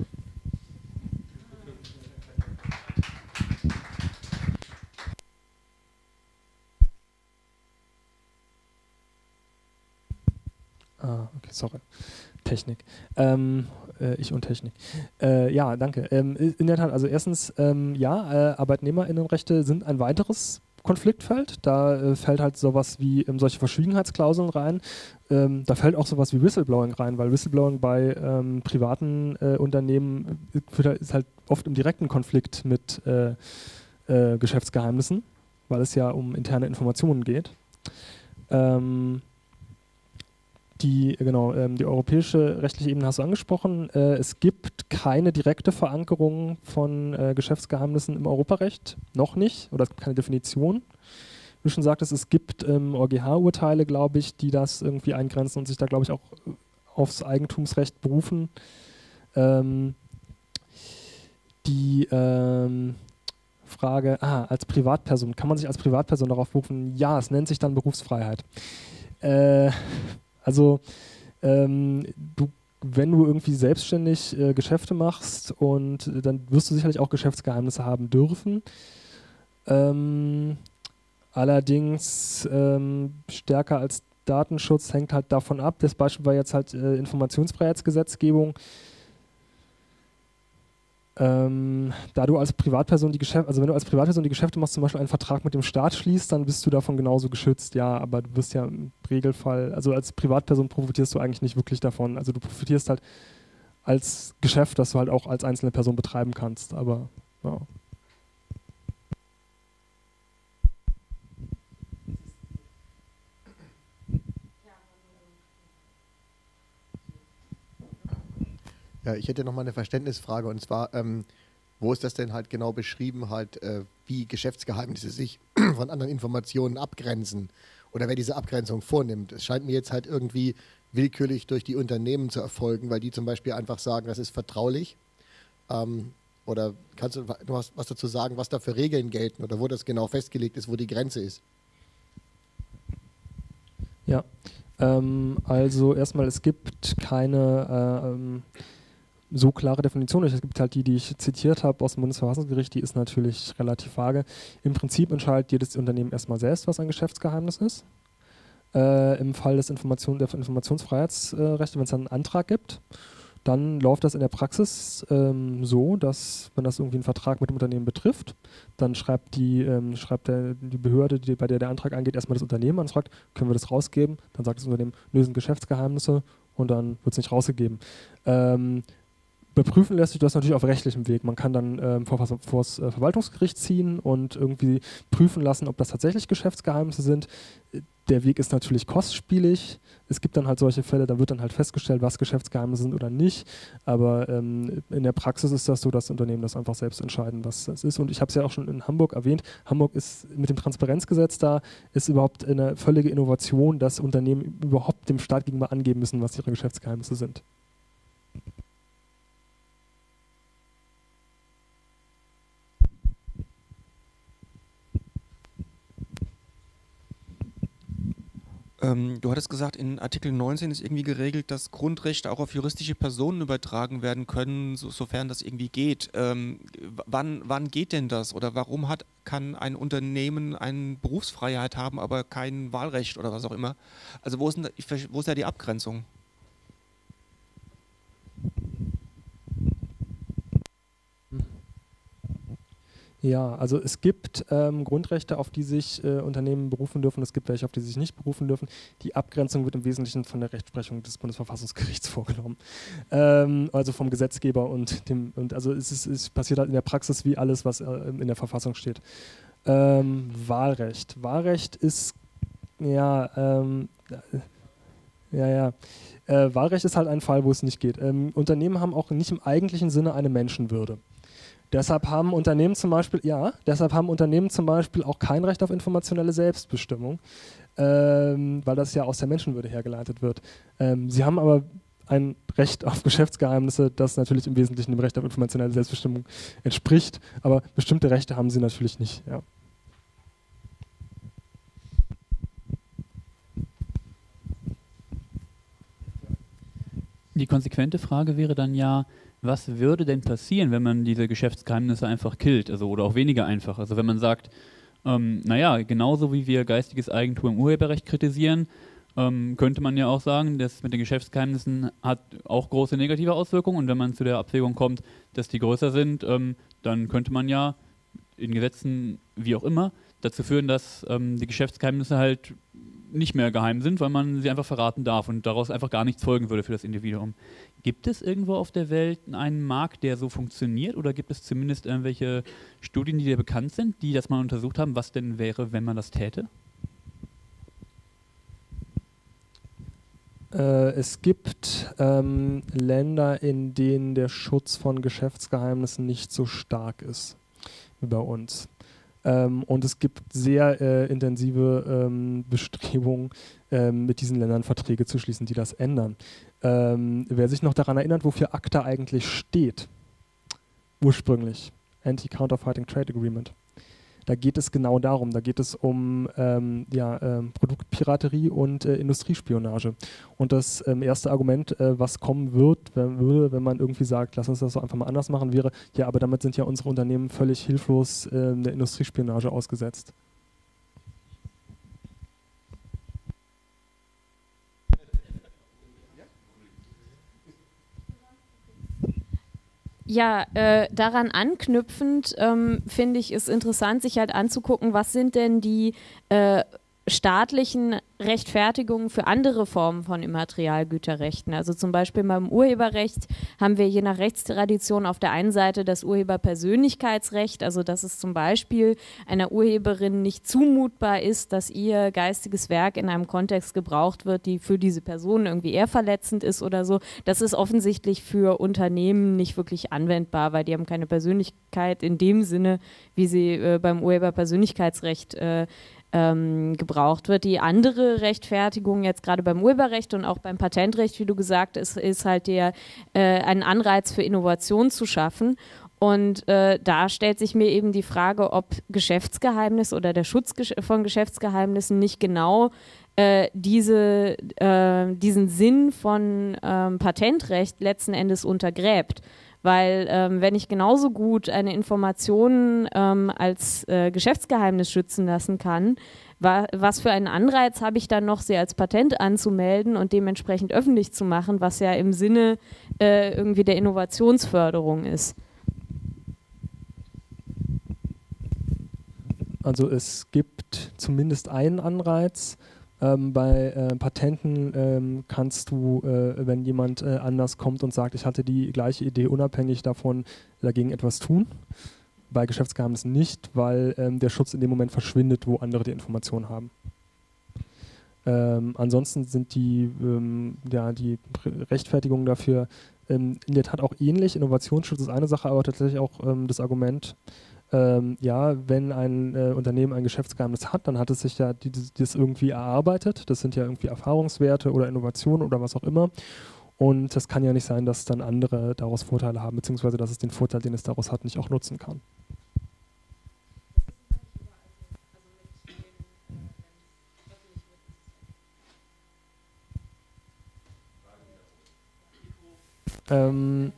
Ah, okay, sorry. Technik. Ähm, äh, ich und Technik. Äh, ja, danke. Ähm, in der Tat, also erstens, ähm, ja, äh, Arbeitnehmerinnenrechte sind ein weiteres Konfliktfeld. Da äh, fällt halt sowas wie ähm, solche Verschwiegenheitsklauseln rein. Ähm, da fällt auch sowas wie Whistleblowing rein, weil Whistleblowing bei ähm, privaten äh, Unternehmen halt, ist halt oft im direkten Konflikt mit äh, Geschäftsgeheimnissen, weil es ja um interne Informationen geht. Ähm, die, genau, ähm, die europäische rechtliche Ebene hast du angesprochen. Äh, es gibt keine direkte Verankerung von äh, Geschäftsgeheimnissen im Europarecht, noch nicht, oder es gibt keine Definition. du schon sagtest, es gibt ähm, EuGH-Urteile, glaube ich, die das irgendwie eingrenzen und sich da, glaube ich, auch äh, aufs Eigentumsrecht berufen. Ähm, die ähm, Frage, ah, als Privatperson, kann man sich als Privatperson darauf berufen? Ja, es nennt sich dann Berufsfreiheit. Äh, also, ähm, du wenn du irgendwie selbstständig äh, Geschäfte machst und dann wirst du sicherlich auch Geschäftsgeheimnisse haben dürfen. Ähm, allerdings ähm, stärker als Datenschutz hängt halt davon ab. Das Beispiel war jetzt halt äh, Informationsfreiheitsgesetzgebung. Ähm, da du als Privatperson die Geschäfte, also wenn du als Privatperson die Geschäfte machst, zum Beispiel einen Vertrag mit dem Staat schließt, dann bist du davon genauso geschützt, ja, aber du wirst ja im Regelfall, also als Privatperson profitierst du eigentlich nicht wirklich davon. Also du profitierst halt als Geschäft, das du halt auch als einzelne Person betreiben kannst, aber ja. Ja, ich hätte noch mal eine Verständnisfrage und zwar, ähm, wo ist das denn halt genau beschrieben, halt, äh, wie Geschäftsgeheimnisse sich von anderen Informationen abgrenzen oder wer diese Abgrenzung vornimmt? Es scheint mir jetzt halt irgendwie willkürlich durch die Unternehmen zu erfolgen, weil die zum Beispiel einfach sagen, das ist vertraulich. Ähm, oder kannst du was, was dazu sagen, was da für Regeln gelten oder wo das genau festgelegt ist, wo die Grenze ist? Ja, ähm, also erstmal, es gibt keine äh, ähm, so klare Definition. Es gibt halt die, die ich zitiert habe aus dem Bundesverfassungsgericht, die ist natürlich relativ vage. Im Prinzip entscheidet jedes Unternehmen erstmal selbst, was ein Geschäftsgeheimnis ist. Äh, Im Fall des Information, der Informationsfreiheitsrechte, wenn es einen Antrag gibt, dann läuft das in der Praxis ähm, so, dass, wenn das irgendwie einen Vertrag mit dem Unternehmen betrifft, dann schreibt die, ähm, schreibt der, die Behörde, die, bei der der Antrag angeht, erstmal das Unternehmen an und fragt, können wir das rausgeben? Dann sagt das Unternehmen, lösen Geschäftsgeheimnisse und dann wird es nicht rausgegeben. Ähm, Beprüfen lässt sich das natürlich auf rechtlichem Weg. Man kann dann ähm, vor, vor das äh, Verwaltungsgericht ziehen und irgendwie prüfen lassen, ob das tatsächlich Geschäftsgeheimnisse sind. Der Weg ist natürlich kostspielig. Es gibt dann halt solche Fälle, da wird dann halt festgestellt, was Geschäftsgeheimnisse sind oder nicht. Aber ähm, in der Praxis ist das so, dass Unternehmen das einfach selbst entscheiden, was das ist. Und ich habe es ja auch schon in Hamburg erwähnt. Hamburg ist mit dem Transparenzgesetz da, ist überhaupt eine völlige Innovation, dass Unternehmen überhaupt dem Staat gegenüber angeben müssen, was ihre Geschäftsgeheimnisse sind. Ähm, du hattest gesagt, in Artikel 19 ist irgendwie geregelt, dass Grundrechte auch auf juristische Personen übertragen werden können, so, sofern das irgendwie geht. Ähm, wann, wann geht denn das? Oder warum hat, kann ein Unternehmen eine Berufsfreiheit haben, aber kein Wahlrecht oder was auch immer? Also wo ist, denn, wo ist da die Abgrenzung? Ja, also es gibt ähm, Grundrechte, auf die sich äh, Unternehmen berufen dürfen, es gibt welche, auf die sich nicht berufen dürfen. Die Abgrenzung wird im Wesentlichen von der Rechtsprechung des Bundesverfassungsgerichts vorgenommen. Ähm, also vom Gesetzgeber und dem, und also es, ist, es passiert halt in der Praxis wie alles, was äh, in der Verfassung steht. Ähm, Wahlrecht. Wahlrecht ist ja, ähm, ja, ja. Äh, Wahlrecht ist halt ein Fall, wo es nicht geht. Ähm, Unternehmen haben auch nicht im eigentlichen Sinne eine Menschenwürde. Deshalb haben Unternehmen zum Beispiel, ja, deshalb haben Unternehmen zum Beispiel auch kein Recht auf informationelle Selbstbestimmung, ähm, weil das ja aus der Menschenwürde hergeleitet wird. Ähm, sie haben aber ein Recht auf Geschäftsgeheimnisse, das natürlich im Wesentlichen dem Recht auf informationelle Selbstbestimmung entspricht, aber bestimmte Rechte haben sie natürlich nicht. Ja. Die konsequente Frage wäre dann ja, was würde denn passieren, wenn man diese Geschäftsgeheimnisse einfach killt, also oder auch weniger einfach. Also wenn man sagt, ähm, naja, genauso wie wir geistiges Eigentum im Urheberrecht kritisieren, ähm, könnte man ja auch sagen, das mit den Geschäftsgeheimnissen hat auch große negative Auswirkungen und wenn man zu der Abwägung kommt, dass die größer sind, ähm, dann könnte man ja in Gesetzen, wie auch immer, dazu führen, dass ähm, die Geschäftsgeheimnisse halt nicht mehr geheim sind, weil man sie einfach verraten darf und daraus einfach gar nichts folgen würde für das Individuum. Gibt es irgendwo auf der Welt einen Markt, der so funktioniert oder gibt es zumindest irgendwelche Studien, die dir bekannt sind, die das mal untersucht haben, was denn wäre, wenn man das täte? Äh, es gibt ähm, Länder, in denen der Schutz von Geschäftsgeheimnissen nicht so stark ist wie bei uns. Ähm, und es gibt sehr äh, intensive ähm, Bestrebungen, ähm, mit diesen Ländern Verträge zu schließen, die das ändern. Ähm, wer sich noch daran erinnert, wofür ACTA eigentlich steht, ursprünglich, Anti-Counterfeiting Trade Agreement. Da geht es genau darum. Da geht es um ähm, ja, ähm, Produktpiraterie und äh, Industriespionage. Und das ähm, erste Argument, äh, was kommen wird, wenn, würde, wenn man irgendwie sagt, lass uns das so einfach mal anders machen, wäre, ja, aber damit sind ja unsere Unternehmen völlig hilflos äh, der Industriespionage ausgesetzt. Ja, äh, daran anknüpfend ähm, finde ich es interessant, sich halt anzugucken, was sind denn die äh, staatlichen Rechtfertigungen für andere Formen von Immaterialgüterrechten. Also zum Beispiel beim Urheberrecht haben wir je nach Rechtstradition auf der einen Seite das Urheberpersönlichkeitsrecht, also dass es zum Beispiel einer Urheberin nicht zumutbar ist, dass ihr geistiges Werk in einem Kontext gebraucht wird, die für diese Person irgendwie eher verletzend ist oder so. Das ist offensichtlich für Unternehmen nicht wirklich anwendbar, weil die haben keine Persönlichkeit in dem Sinne, wie sie äh, beim Urheberpersönlichkeitsrecht äh, ähm, gebraucht wird. Die andere Rechtfertigung jetzt gerade beim Urheberrecht und auch beim Patentrecht, wie du gesagt hast, ist, ist halt der äh, ein Anreiz für Innovation zu schaffen. Und äh, da stellt sich mir eben die Frage, ob Geschäftsgeheimnis oder der Schutz von Geschäftsgeheimnissen nicht genau äh, diese, äh, diesen Sinn von ähm, Patentrecht letzten Endes untergräbt. Weil ähm, wenn ich genauso gut eine Information ähm, als äh, Geschäftsgeheimnis schützen lassen kann, wa was für einen Anreiz habe ich dann noch, sie als Patent anzumelden und dementsprechend öffentlich zu machen, was ja im Sinne äh, irgendwie der Innovationsförderung ist. Also es gibt zumindest einen Anreiz, ähm, bei äh, Patenten ähm, kannst du, äh, wenn jemand äh, anders kommt und sagt, ich hatte die gleiche Idee, unabhängig davon dagegen etwas tun. Bei Geschäftsgeheimnissen nicht, weil ähm, der Schutz in dem Moment verschwindet, wo andere die Information haben. Ähm, ansonsten sind die, ähm, ja, die Rechtfertigungen dafür ähm, in der Tat auch ähnlich. Innovationsschutz ist eine Sache, aber tatsächlich auch das Argument, ähm, ja, wenn ein äh, Unternehmen ein Geschäftsgeheimnis hat, dann hat es sich ja das irgendwie erarbeitet. Das sind ja irgendwie Erfahrungswerte oder Innovationen oder was auch immer. Und das kann ja nicht sein, dass dann andere daraus Vorteile haben, beziehungsweise dass es den Vorteil, den es daraus hat, nicht auch nutzen kann. Ähm,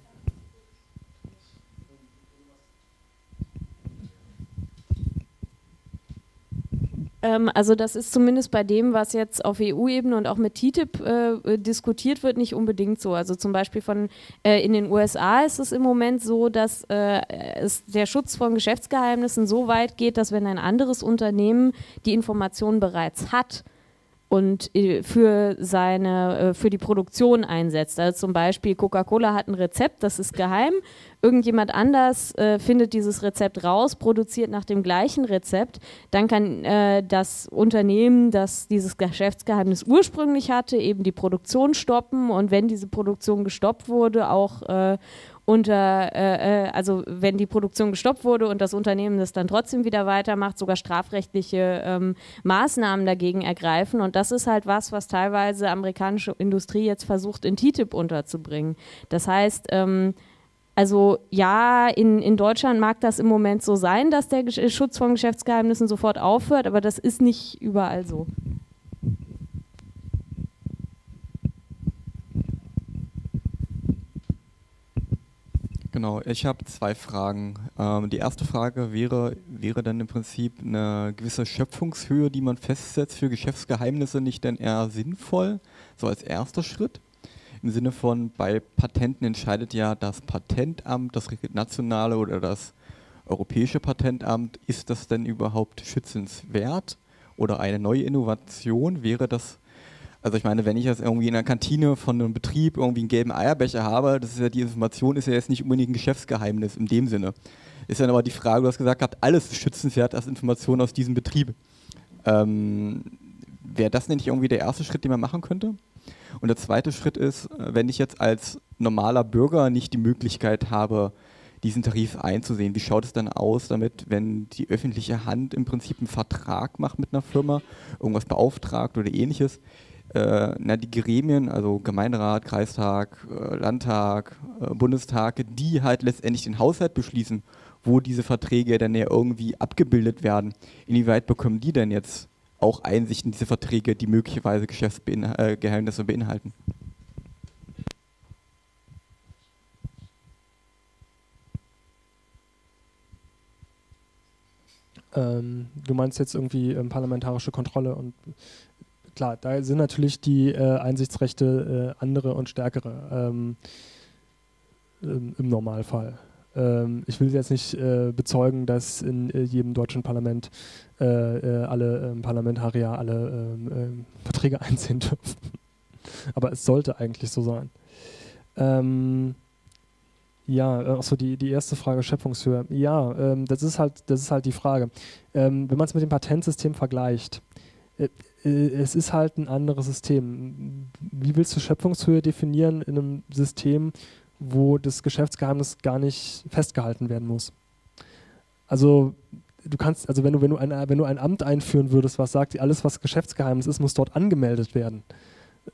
Ähm, also das ist zumindest bei dem, was jetzt auf EU-Ebene und auch mit TTIP äh, diskutiert wird, nicht unbedingt so. Also zum Beispiel von äh, in den USA ist es im Moment so, dass äh, es der Schutz von Geschäftsgeheimnissen so weit geht, dass wenn ein anderes Unternehmen die Informationen bereits hat, und äh, für seine äh, für die Produktion einsetzt. Also zum Beispiel Coca-Cola hat ein Rezept, das ist geheim. Irgendjemand anders äh, findet dieses Rezept raus, produziert nach dem gleichen Rezept. Dann kann äh, das Unternehmen, das dieses Geschäftsgeheimnis ursprünglich hatte, eben die Produktion stoppen. Und wenn diese Produktion gestoppt wurde, auch äh, unter, äh, äh, also wenn die Produktion gestoppt wurde und das Unternehmen das dann trotzdem wieder weitermacht, sogar strafrechtliche ähm, Maßnahmen dagegen ergreifen. Und das ist halt was, was teilweise amerikanische Industrie jetzt versucht, in TTIP unterzubringen. Das heißt, ähm, also ja, in, in Deutschland mag das im Moment so sein, dass der Schutz von Geschäftsgeheimnissen sofort aufhört, aber das ist nicht überall so. Genau, ich habe zwei Fragen. Ähm, die erste Frage wäre, wäre dann im Prinzip eine gewisse Schöpfungshöhe, die man festsetzt für Geschäftsgeheimnisse, nicht denn eher sinnvoll, so als erster Schritt? Im Sinne von, bei Patenten entscheidet ja das Patentamt, das nationale oder das europäische Patentamt, ist das denn überhaupt schützenswert? Oder eine neue Innovation wäre das also ich meine, wenn ich jetzt irgendwie in der Kantine von einem Betrieb irgendwie einen gelben Eierbecher habe, das ist ja die Information ist ja jetzt nicht unbedingt ein Geschäftsgeheimnis in dem Sinne. Ist dann aber die Frage, du hast gesagt gehabt, alles ist schützenswert als Information aus diesem Betrieb. Ähm, Wäre das nicht irgendwie der erste Schritt, den man machen könnte? Und der zweite Schritt ist, wenn ich jetzt als normaler Bürger nicht die Möglichkeit habe, diesen Tarif einzusehen. Wie schaut es dann aus damit, wenn die öffentliche Hand im Prinzip einen Vertrag macht mit einer Firma, irgendwas beauftragt oder ähnliches? Äh, na, die Gremien, also Gemeinderat, Kreistag, äh, Landtag, äh, Bundestag, die halt letztendlich den Haushalt beschließen, wo diese Verträge dann ja irgendwie abgebildet werden. Inwieweit bekommen die denn jetzt auch Einsicht in diese Verträge, die möglicherweise Geschäftsgeheimnisse beinhalten? Ähm, du meinst jetzt irgendwie ähm, parlamentarische Kontrolle und klar, da sind natürlich die äh, Einsichtsrechte äh, andere und stärkere ähm, im, Normalfall. Ähm, ich will jetzt nicht äh, bezeugen, dass in äh, jedem deutschen Parlament äh, äh, alle ähm, Parlamentarier alle ähm, Verträge einsehen dürfen. Aber es sollte eigentlich so sein. Ähm, ja, achso, die, die erste Frage, Schöpfungshöhe. Ja, ähm, das, ist halt, das ist halt die Frage. Ähm, wenn man es mit dem Patentsystem vergleicht, es ist halt ein anderes System. Wie willst du Schöpfungshöhe definieren in einem System, wo das Geschäftsgeheimnis gar nicht festgehalten werden muss? Also du kannst, also wenn du, wenn du ein, wenn du ein Amt einführen würdest, was sagt, alles was Geschäftsgeheimnis ist, muss dort angemeldet werden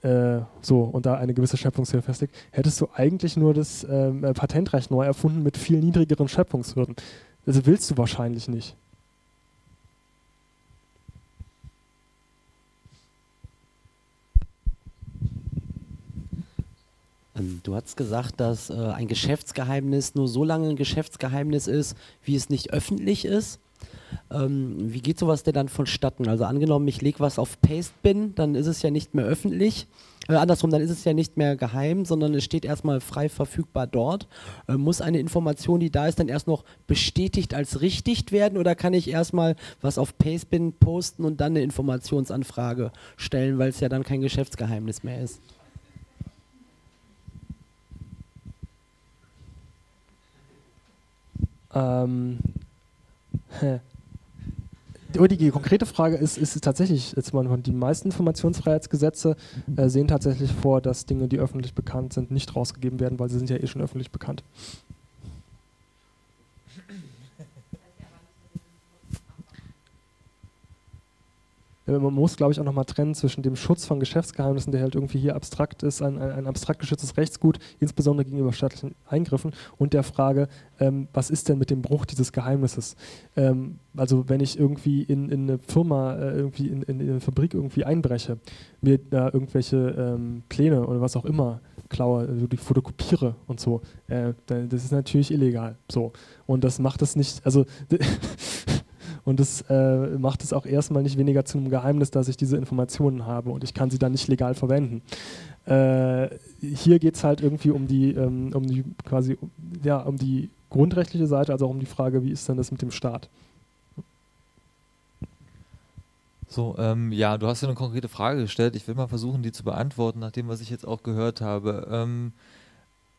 äh, so und da eine gewisse Schöpfungshöhe festlegt, hättest du eigentlich nur das äh, Patentrecht neu erfunden mit viel niedrigeren Schöpfungshürden. Das willst du wahrscheinlich nicht. Ähm, du hast gesagt, dass äh, ein Geschäftsgeheimnis nur so lange ein Geschäftsgeheimnis ist, wie es nicht öffentlich ist. Ähm, wie geht sowas denn dann vonstatten? Also angenommen, ich lege was auf Pastebin, dann ist es ja nicht mehr öffentlich. Äh, andersrum, dann ist es ja nicht mehr geheim, sondern es steht erstmal frei verfügbar dort. Äh, muss eine Information, die da ist, dann erst noch bestätigt als richtig werden oder kann ich erstmal was auf Pastebin posten und dann eine Informationsanfrage stellen, weil es ja dann kein Geschäftsgeheimnis mehr ist? Ähm, die, die konkrete Frage ist, ist tatsächlich, jetzt mal die meisten Informationsfreiheitsgesetze äh, sehen tatsächlich vor, dass Dinge, die öffentlich bekannt sind, nicht rausgegeben werden, weil sie sind ja eh schon öffentlich bekannt. Man muss, glaube ich, auch nochmal trennen zwischen dem Schutz von Geschäftsgeheimnissen, der halt irgendwie hier abstrakt ist, ein, ein abstrakt geschütztes Rechtsgut, insbesondere gegenüber staatlichen Eingriffen, und der Frage, ähm, was ist denn mit dem Bruch dieses Geheimnisses? Ähm, also wenn ich irgendwie in, in eine Firma, äh, irgendwie in, in, in, eine Fabrik irgendwie einbreche, mir da irgendwelche ähm, Pläne oder was auch immer klaue, also die fotokopiere und so, äh, das ist natürlich illegal. So. Und das macht es nicht, also Und das äh, macht es auch erstmal nicht weniger zu einem Geheimnis, dass ich diese Informationen habe und ich kann sie dann nicht legal verwenden. Äh, hier geht es halt irgendwie um die, ähm, um die quasi, ja, um die grundrechtliche Seite, also auch um die Frage, wie ist denn das mit dem Staat? So, ähm, ja, du hast ja eine konkrete Frage gestellt. Ich will mal versuchen, die zu beantworten, nach dem, was ich jetzt auch gehört habe. Ähm,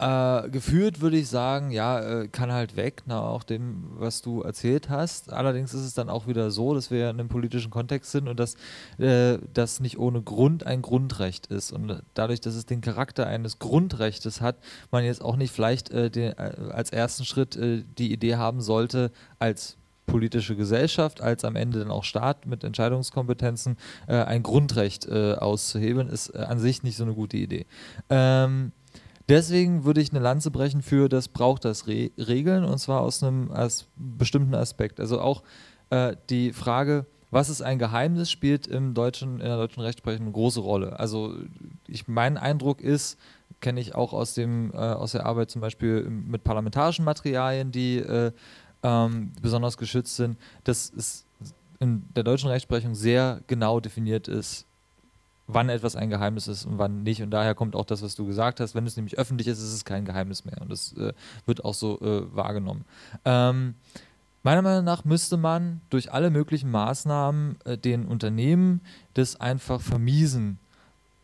äh, geführt würde ich sagen, ja, äh, kann halt weg, nach auch dem, was du erzählt hast. Allerdings ist es dann auch wieder so, dass wir in einem politischen Kontext sind und dass äh, das nicht ohne Grund ein Grundrecht ist. Und dadurch, dass es den Charakter eines Grundrechtes hat, man jetzt auch nicht vielleicht äh, den, äh, als ersten Schritt äh, die Idee haben sollte, als politische Gesellschaft als am Ende dann auch Staat mit Entscheidungskompetenzen ein Grundrecht auszuhebeln, ist an sich nicht so eine gute Idee. Ähm, Deswegen würde ich eine Lanze brechen für, das braucht das Re Regeln und zwar aus einem as bestimmten Aspekt. Also auch äh, die Frage, was ist ein Geheimnis, spielt im deutschen, in der deutschen Rechtsprechung eine große Rolle. Also ich, mein Eindruck ist, kenne ich auch aus, dem, äh, aus der Arbeit zum Beispiel mit parlamentarischen Materialien, die äh, ähm, besonders geschützt sind, dass es in der deutschen Rechtsprechung sehr genau definiert ist, wann etwas ein Geheimnis ist und wann nicht. Und daher kommt auch das, was du gesagt hast. Wenn es nämlich öffentlich ist, ist es kein Geheimnis mehr. Und das äh, wird auch so äh, wahrgenommen. Ähm, meiner Meinung nach müsste man durch alle möglichen Maßnahmen äh, den Unternehmen das einfach vermiesen,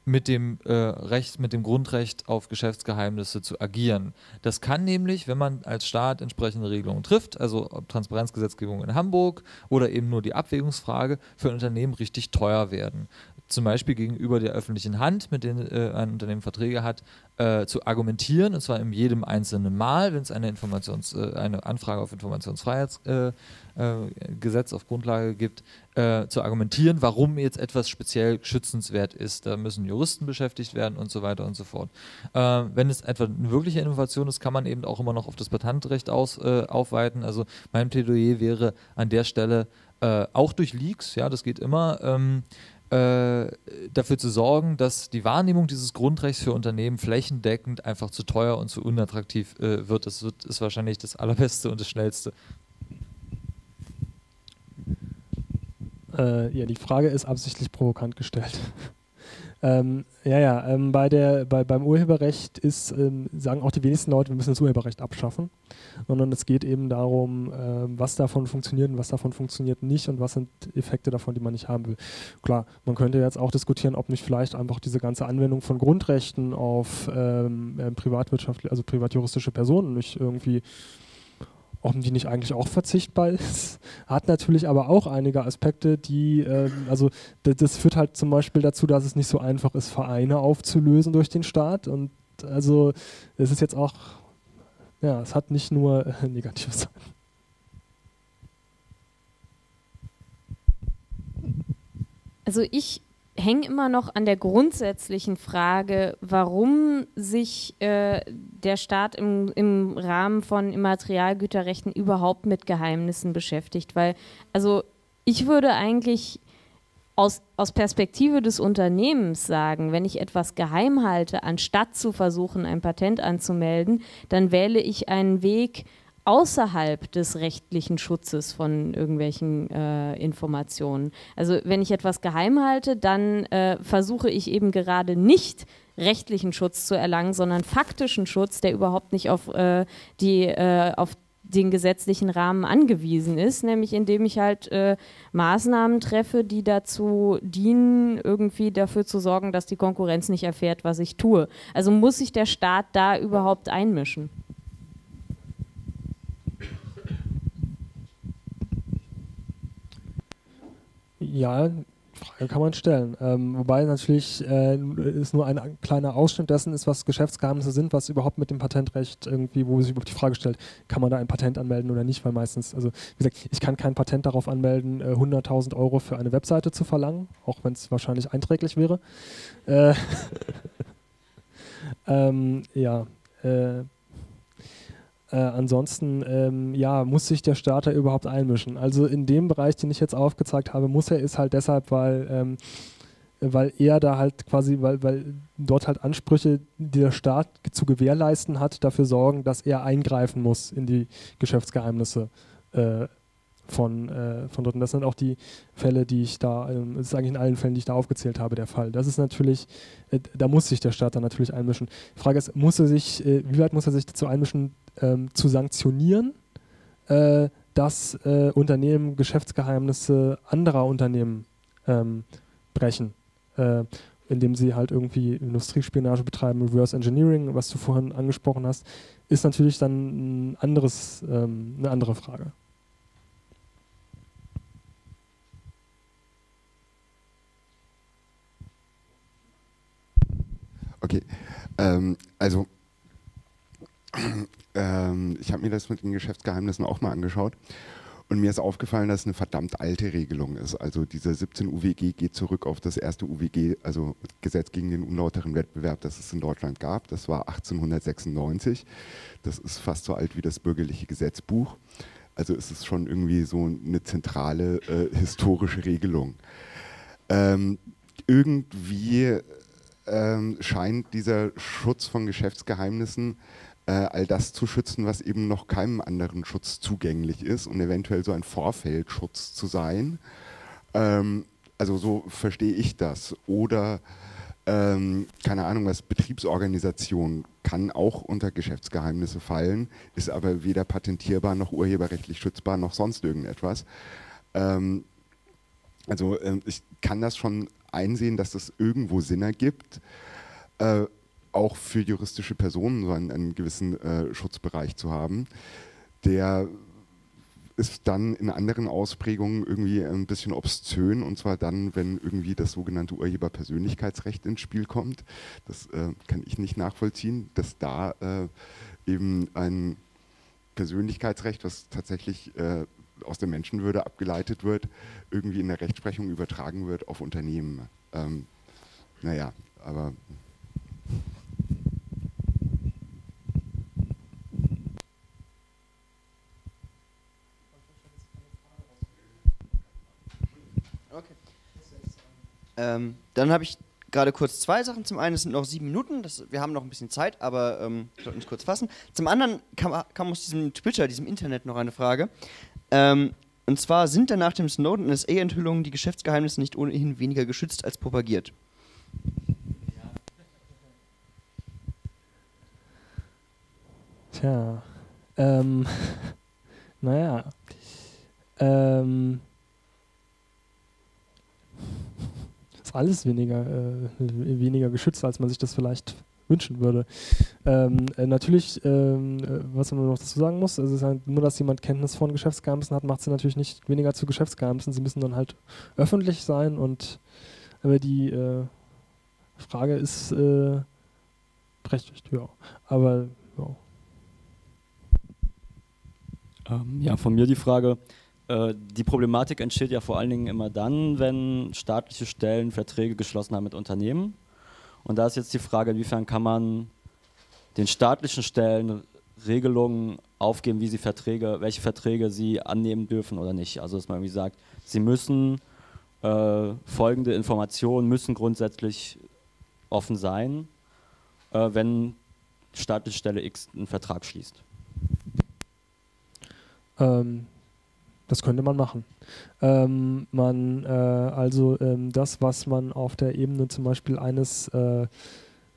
mit dem äh, Recht, mit dem Grundrecht auf Geschäftsgeheimnisse zu agieren. Das kann nämlich, wenn man als Staat entsprechende Regelungen trifft, also Transparenzgesetzgebung in Hamburg oder eben nur die Abwägungsfrage, für ein Unternehmen richtig teuer werden zum Beispiel gegenüber der öffentlichen Hand, mit denen äh, ein Unternehmen Verträge hat, äh, zu argumentieren, und zwar in jedem einzelnen Mal, wenn es eine, äh, eine Anfrage auf Informationsfreiheitsgesetz äh, äh, auf Grundlage gibt, äh, zu argumentieren, warum jetzt etwas speziell schützenswert ist. Da müssen Juristen beschäftigt werden und so weiter und so fort. wenn es etwa eine wirkliche Innovation ist, kann man eben auch immer noch auf das Patentrecht aus, aufweiten. Also mein Plädoyer wäre an der Stelle, auch durch Leaks, ja, das geht immer, ähm, äh, dafür zu sorgen, dass die Wahrnehmung dieses Grundrechts für Unternehmen flächendeckend einfach zu teuer und zu unattraktiv äh, wird. Das wird, ist wahrscheinlich das Allerbeste und das Schnellste. Äh, ja, die Frage ist absichtlich provokant gestellt. Ähm, ja, ja, ähm, bei der, bei, beim Urheberrecht ist, ähm, sagen auch die wenigsten Leute, wir müssen das Urheberrecht abschaffen, sondern es geht eben darum, äh, was davon funktioniert und was davon funktioniert nicht und was sind Effekte davon, die man nicht haben will. Klar, man könnte jetzt auch diskutieren, ob nicht vielleicht einfach diese ganze Anwendung von Grundrechten auf ähm, äh, privatwirtschaftliche, also privatjuristische Personen nicht irgendwie ob die nicht eigentlich auch verzichtbar ist. Hat natürlich aber auch einige Aspekte, die, ähm, also das führt halt zum Beispiel dazu, dass es nicht so einfach ist, Vereine aufzulösen durch den Staat. Und also es ist jetzt auch, ja, es hat nicht nur äh, negative Seiten. Also ich hänge immer noch an der grundsätzlichen Frage, warum sich äh, der Staat im, im Rahmen von Immaterialgüterrechten überhaupt mit Geheimnissen beschäftigt. Weil, also ich würde eigentlich aus, aus Perspektive des Unternehmens sagen, wenn ich etwas geheim halte, anstatt zu versuchen, ein Patent anzumelden, dann wähle ich einen Weg, außerhalb des rechtlichen Schutzes von irgendwelchen äh, Informationen. Also wenn ich etwas geheim halte, dann äh, versuche ich eben gerade nicht rechtlichen Schutz zu erlangen, sondern faktischen Schutz, der überhaupt nicht auf äh, die äh, auf den gesetzlichen Rahmen angewiesen ist, nämlich indem ich halt äh, Maßnahmen treffe, die dazu dienen, irgendwie dafür zu sorgen, dass die Konkurrenz nicht erfährt, was ich tue. Also muss sich der Staat da überhaupt einmischen? Ja, Frage kann man stellen. Ähm, wobei natürlich äh, nur ein kleiner Ausschnitt dessen ist, was Geschäftsgeheimnisse sind, was überhaupt mit dem Patentrecht irgendwie, wo sich überhaupt die Frage stellt, kann man da ein Patent anmelden oder nicht, weil meistens, also wie gesagt, ich kann kein Patent darauf anmelden, äh, 100.000 Euro für eine Webseite zu verlangen, auch wenn es wahrscheinlich einträglich wäre. Äh, ähm, ja, äh, äh, ansonsten, ähm, ja, muss sich der Starter überhaupt einmischen. Also in dem Bereich, den ich jetzt aufgezeigt habe, muss er ist halt deshalb, weil, ähm, weil er da halt quasi, weil, weil dort halt Ansprüche, die der Staat zu gewährleisten hat, dafür sorgen, dass er eingreifen muss in die Geschäftsgeheimnisse äh, von, äh, von dort. Und das sind auch die Fälle, die ich da, ähm, das ist eigentlich in allen Fällen, die ich da aufgezählt habe, der Fall. Das ist natürlich, äh, da muss sich der Staat dann natürlich einmischen. Die Frage ist, muss er sich, äh, wie weit muss er sich dazu einmischen, ähm, zu sanktionieren, äh, dass äh, Unternehmen Geschäftsgeheimnisse anderer Unternehmen ähm, brechen, äh, indem sie halt irgendwie Industriespionage betreiben, Reverse Engineering, was du vorhin angesprochen hast, ist natürlich dann ein anderes, ähm, eine andere Frage. Okay, ähm, also ähm, ich habe mir das mit den Geschäftsgeheimnissen auch mal angeschaut. Und mir ist aufgefallen, dass es eine verdammt alte Regelung ist. Also dieser 17 UWG geht zurück auf das erste UWG, also Gesetz gegen den unlauteren Wettbewerb, das es in Deutschland gab. Das war 1896. Das ist fast so alt wie das bürgerliche Gesetzbuch. Also ist es schon irgendwie so eine zentrale äh, historische Regelung. Ähm, irgendwie ähm, scheint dieser Schutz von Geschäftsgeheimnissen äh, all das zu schützen, was eben noch keinem anderen Schutz zugänglich ist und eventuell so ein Vorfeldschutz zu sein. Ähm, also so verstehe ich das. Oder ähm, keine Ahnung, was Betriebsorganisation kann auch unter Geschäftsgeheimnisse fallen, ist aber weder patentierbar noch urheberrechtlich schützbar noch sonst irgendetwas. Ähm, also äh, ich kann das schon einsehen, dass das irgendwo Sinn ergibt. Äh, auch für juristische Personen so einen, einen gewissen äh, Schutzbereich zu haben, der ist dann in anderen Ausprägungen irgendwie ein bisschen obszön und zwar dann, wenn irgendwie das sogenannte Urheberpersönlichkeitsrecht ins Spiel kommt. Das äh, kann ich nicht nachvollziehen, dass da äh, eben ein Persönlichkeitsrecht, was tatsächlich äh, aus der Menschenwürde abgeleitet wird, irgendwie in der Rechtsprechung übertragen wird auf Unternehmen. Ähm, naja, aber Ähm, dann habe ich gerade kurz zwei Sachen. Zum einen, es sind noch sieben Minuten, das, wir haben noch ein bisschen Zeit, aber ähm, sollten uns kurz fassen. Zum anderen kam, kam, aus diesem Twitter, diesem Internet noch eine Frage. Ähm, und zwar sind denn nach dem Snowden NSA-Enthüllungen die Geschäftsgeheimnisse nicht ohnehin weniger geschützt als propagiert? Tja, ähm, naja, ähm, ist alles weniger, äh, weniger geschützt, als man sich das vielleicht wünschen würde. Ähm, äh, natürlich, ähm, äh, was man noch dazu sagen muss, also halt nur, dass jemand Kenntnis von Geschäftsgeheimnissen hat, macht sie natürlich nicht weniger zu Geschäftsgeheimnissen. Sie müssen dann halt öffentlich sein und aber die äh, Frage ist äh, berechtigt, ja. Aber ja. Ähm, ja, von mir die Frage, äh, die Problematik entsteht ja vor allen Dingen immer dann, wenn staatliche Stellen Verträge geschlossen haben mit Unternehmen. Und da ist jetzt die Frage, inwiefern kann man den staatlichen Stellen Regelungen aufgeben, wie sie Verträge, welche Verträge sie annehmen dürfen oder nicht. Also dass man irgendwie sagt, sie müssen äh, folgende Informationen müssen grundsätzlich offen sein, äh, wenn staatliche Stelle X einen Vertrag schließt. Ähm, das könnte man machen. Ähm, man, äh, also ähm, das, was man auf der Ebene zum Beispiel eines, äh,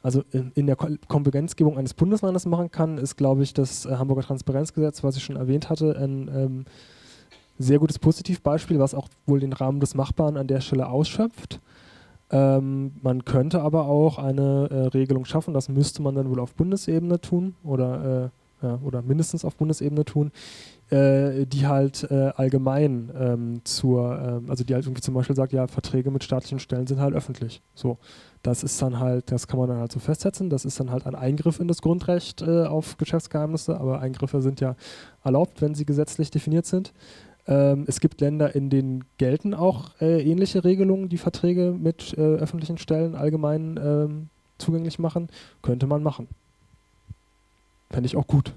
also in, in der Ko Konvergenzgebung eines Bundeslandes machen kann, ist, glaube ich, das äh, Hamburger Transparenzgesetz, was ich schon erwähnt hatte, ein ähm, sehr gutes Positivbeispiel, was auch wohl den Rahmen des Machbaren an der Stelle ausschöpft. Ähm, man könnte aber auch eine äh, Regelung schaffen, das müsste man dann wohl auf Bundesebene tun oder, äh, ja, oder mindestens auf Bundesebene tun, äh, die halt äh, allgemein ähm, zur, ähm, also die halt irgendwie zum Beispiel sagt, ja, Verträge mit staatlichen Stellen sind halt öffentlich. So, das ist dann halt, das kann man dann halt so festsetzen, das ist dann halt ein Eingriff in das Grundrecht äh, auf Geschäftsgeheimnisse, aber Eingriffe sind ja erlaubt, wenn sie gesetzlich definiert sind. Ähm, es gibt Länder, in denen gelten auch äh, ähnliche Regelungen, die Verträge mit äh, öffentlichen Stellen allgemein ähm, zugänglich machen. Könnte man machen. Fände ich auch gut.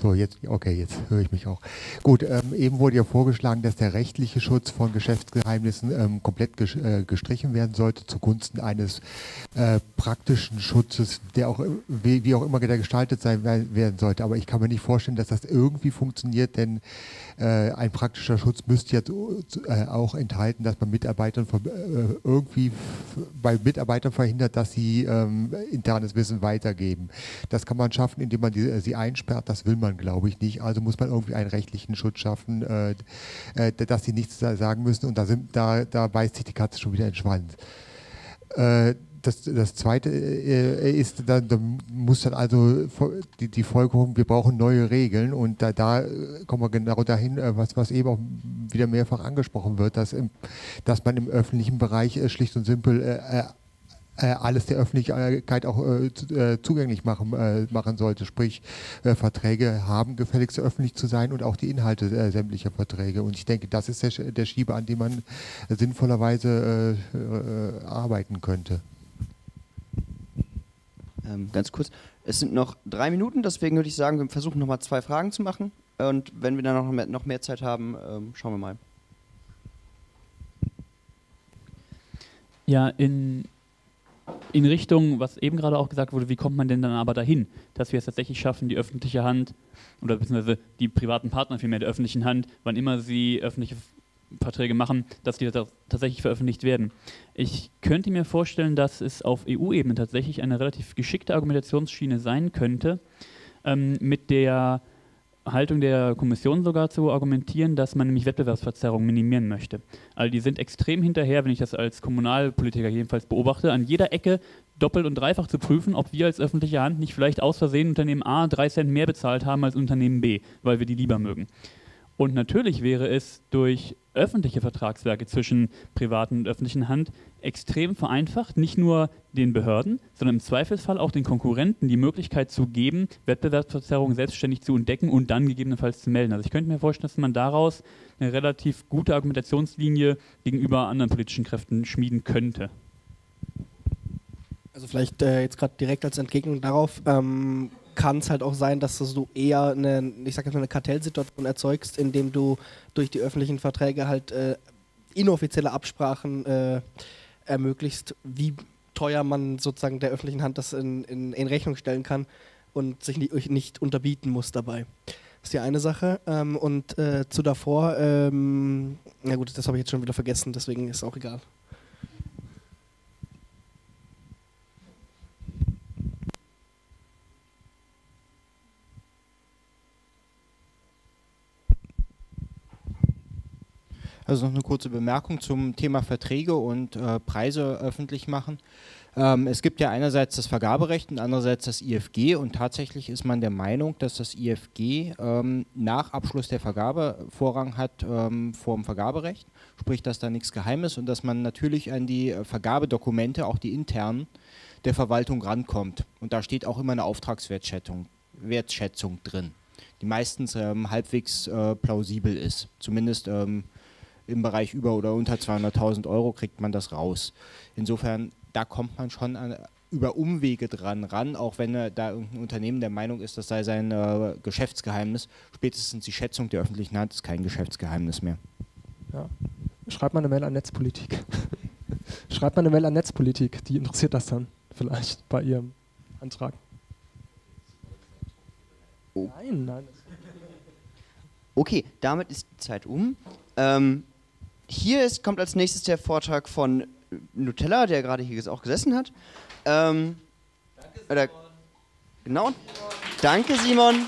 So, jetzt, okay, jetzt höre ich mich auch. Gut, ähm, eben wurde ja vorgeschlagen, dass der rechtliche Schutz von Geschäftsgeheimnissen ähm, komplett ges äh, gestrichen werden sollte zugunsten eines äh, praktischen Schutzes, der auch, wie, wie auch immer der gestaltet sein werden sollte. Aber ich kann mir nicht vorstellen, dass das irgendwie funktioniert, denn ein praktischer Schutz müsste jetzt äh, auch enthalten, dass man Mitarbeitern äh, irgendwie bei Mitarbeitern verhindert, dass sie ähm, internes Wissen weitergeben. Das kann man schaffen, indem man die, äh, sie einsperrt. Das will man, glaube ich, nicht. Also muss man irgendwie einen rechtlichen Schutz schaffen, äh, äh, dass sie nichts sagen müssen. Und da, sind, da, da beißt sich die Katze schon wieder in den Schwanz das, das Zweite äh, ist, da, da, muss dann also die, die Folgerung, wir brauchen neue Regeln und da, da kommen wir genau dahin, äh, was, was eben auch wieder mehrfach angesprochen wird, dass, im, dass man im öffentlichen Bereich äh, schlicht und simpel äh, alles der Öffentlichkeit auch äh, zugänglich machen, äh, machen sollte. Sprich, äh, Verträge haben gefälligst öffentlich zu sein und auch die Inhalte sämtlicher Verträge. Und ich denke, das ist der, der Schieber, an dem man sinnvollerweise arbeiten könnte. Ähm, ganz kurz. Es sind noch drei Minuten, deswegen würde ich sagen, wir versuchen nochmal zwei Fragen zu machen. Und wenn wir dann noch mehr, noch mehr Zeit haben, ähm, schauen wir mal. Ja, in, in Richtung, was eben gerade auch gesagt wurde, wie kommt man denn dann aber dahin, dass wir es tatsächlich schaffen, die öffentliche Hand oder beziehungsweise die privaten Partner vielmehr der öffentlichen Hand, wann immer sie öffentliche Verträge machen, dass die tatsächlich veröffentlicht werden. Ich könnte mir vorstellen, dass es auf EU-Ebene tatsächlich eine relativ geschickte Argumentationsschiene sein könnte, ähm, mit der Haltung der Kommission sogar zu argumentieren, dass man nämlich Wettbewerbsverzerrung minimieren möchte. Also die sind extrem hinterher, wenn ich das als Kommunalpolitiker jedenfalls beobachte, an jeder Ecke doppelt und dreifach zu prüfen, ob wir als öffentliche Hand nicht vielleicht aus Versehen Unternehmen A drei Cent mehr bezahlt haben als Unternehmen B, weil wir die lieber mögen. Und natürlich wäre es durch öffentliche Vertragswerke zwischen privaten und öffentlichen Hand extrem vereinfacht, nicht nur den Behörden, sondern im Zweifelsfall auch den Konkurrenten die Möglichkeit zu geben, Wettbewerbsverzerrungen selbstständig zu entdecken und dann gegebenenfalls zu melden. Also ich könnte mir vorstellen, dass man daraus eine relativ gute Argumentationslinie gegenüber anderen politischen Kräften schmieden könnte. Also vielleicht äh, jetzt gerade direkt als Entgegnung darauf, ähm, kann es halt auch sein, dass du eher eine, ich sag jetzt mal, eine Kartellsituation erzeugst, indem du durch die öffentlichen Verträge halt äh, inoffizielle Absprachen äh, ermöglicht, wie teuer man sozusagen der öffentlichen Hand das in, in, in Rechnung stellen kann und sich nicht, nicht, unterbieten muss dabei. Das ist die eine Sache. Ähm, und äh, zu davor, ähm, na gut, das habe ich jetzt schon wieder vergessen, deswegen ist auch egal. Also noch eine kurze Bemerkung zum Thema Verträge und äh, Preise öffentlich machen. Ähm, es gibt ja einerseits das Vergaberecht und andererseits das IFG und tatsächlich ist man der Meinung, dass das IFG ähm, nach Abschluss der Vergabe Vorrang hat ähm, vor dem Vergaberecht, sprich, dass da nichts geheim ist und dass man natürlich an die äh, Vergabedokumente, auch die internen, der Verwaltung rankommt. Und da steht auch immer eine Auftragswertschätzung Wertschätzung drin, die meistens ähm, halbwegs äh, plausibel ist. Zumindest ähm, im Bereich über oder unter 200.000 Euro kriegt man das raus. Insofern, da kommt man schon an, über Umwege dran ran, auch wenn äh, da irgendein Unternehmen der Meinung ist, das sei sein äh, Geschäftsgeheimnis. Spätestens die Schätzung der öffentlichen Hand ist kein Geschäftsgeheimnis mehr. Ja. Schreibt mal eine Mail an Netzpolitik. Schreibt mal eine Mail an Netzpolitik, die interessiert das dann vielleicht bei ihrem Antrag. Oh. Nein, nein. Okay, damit ist die Zeit um. Ähm, hier ist, kommt als nächstes der Vortrag von Nutella, der gerade hier auch gesessen hat. Ähm, Danke, Simon. Genau. Danke, Simon.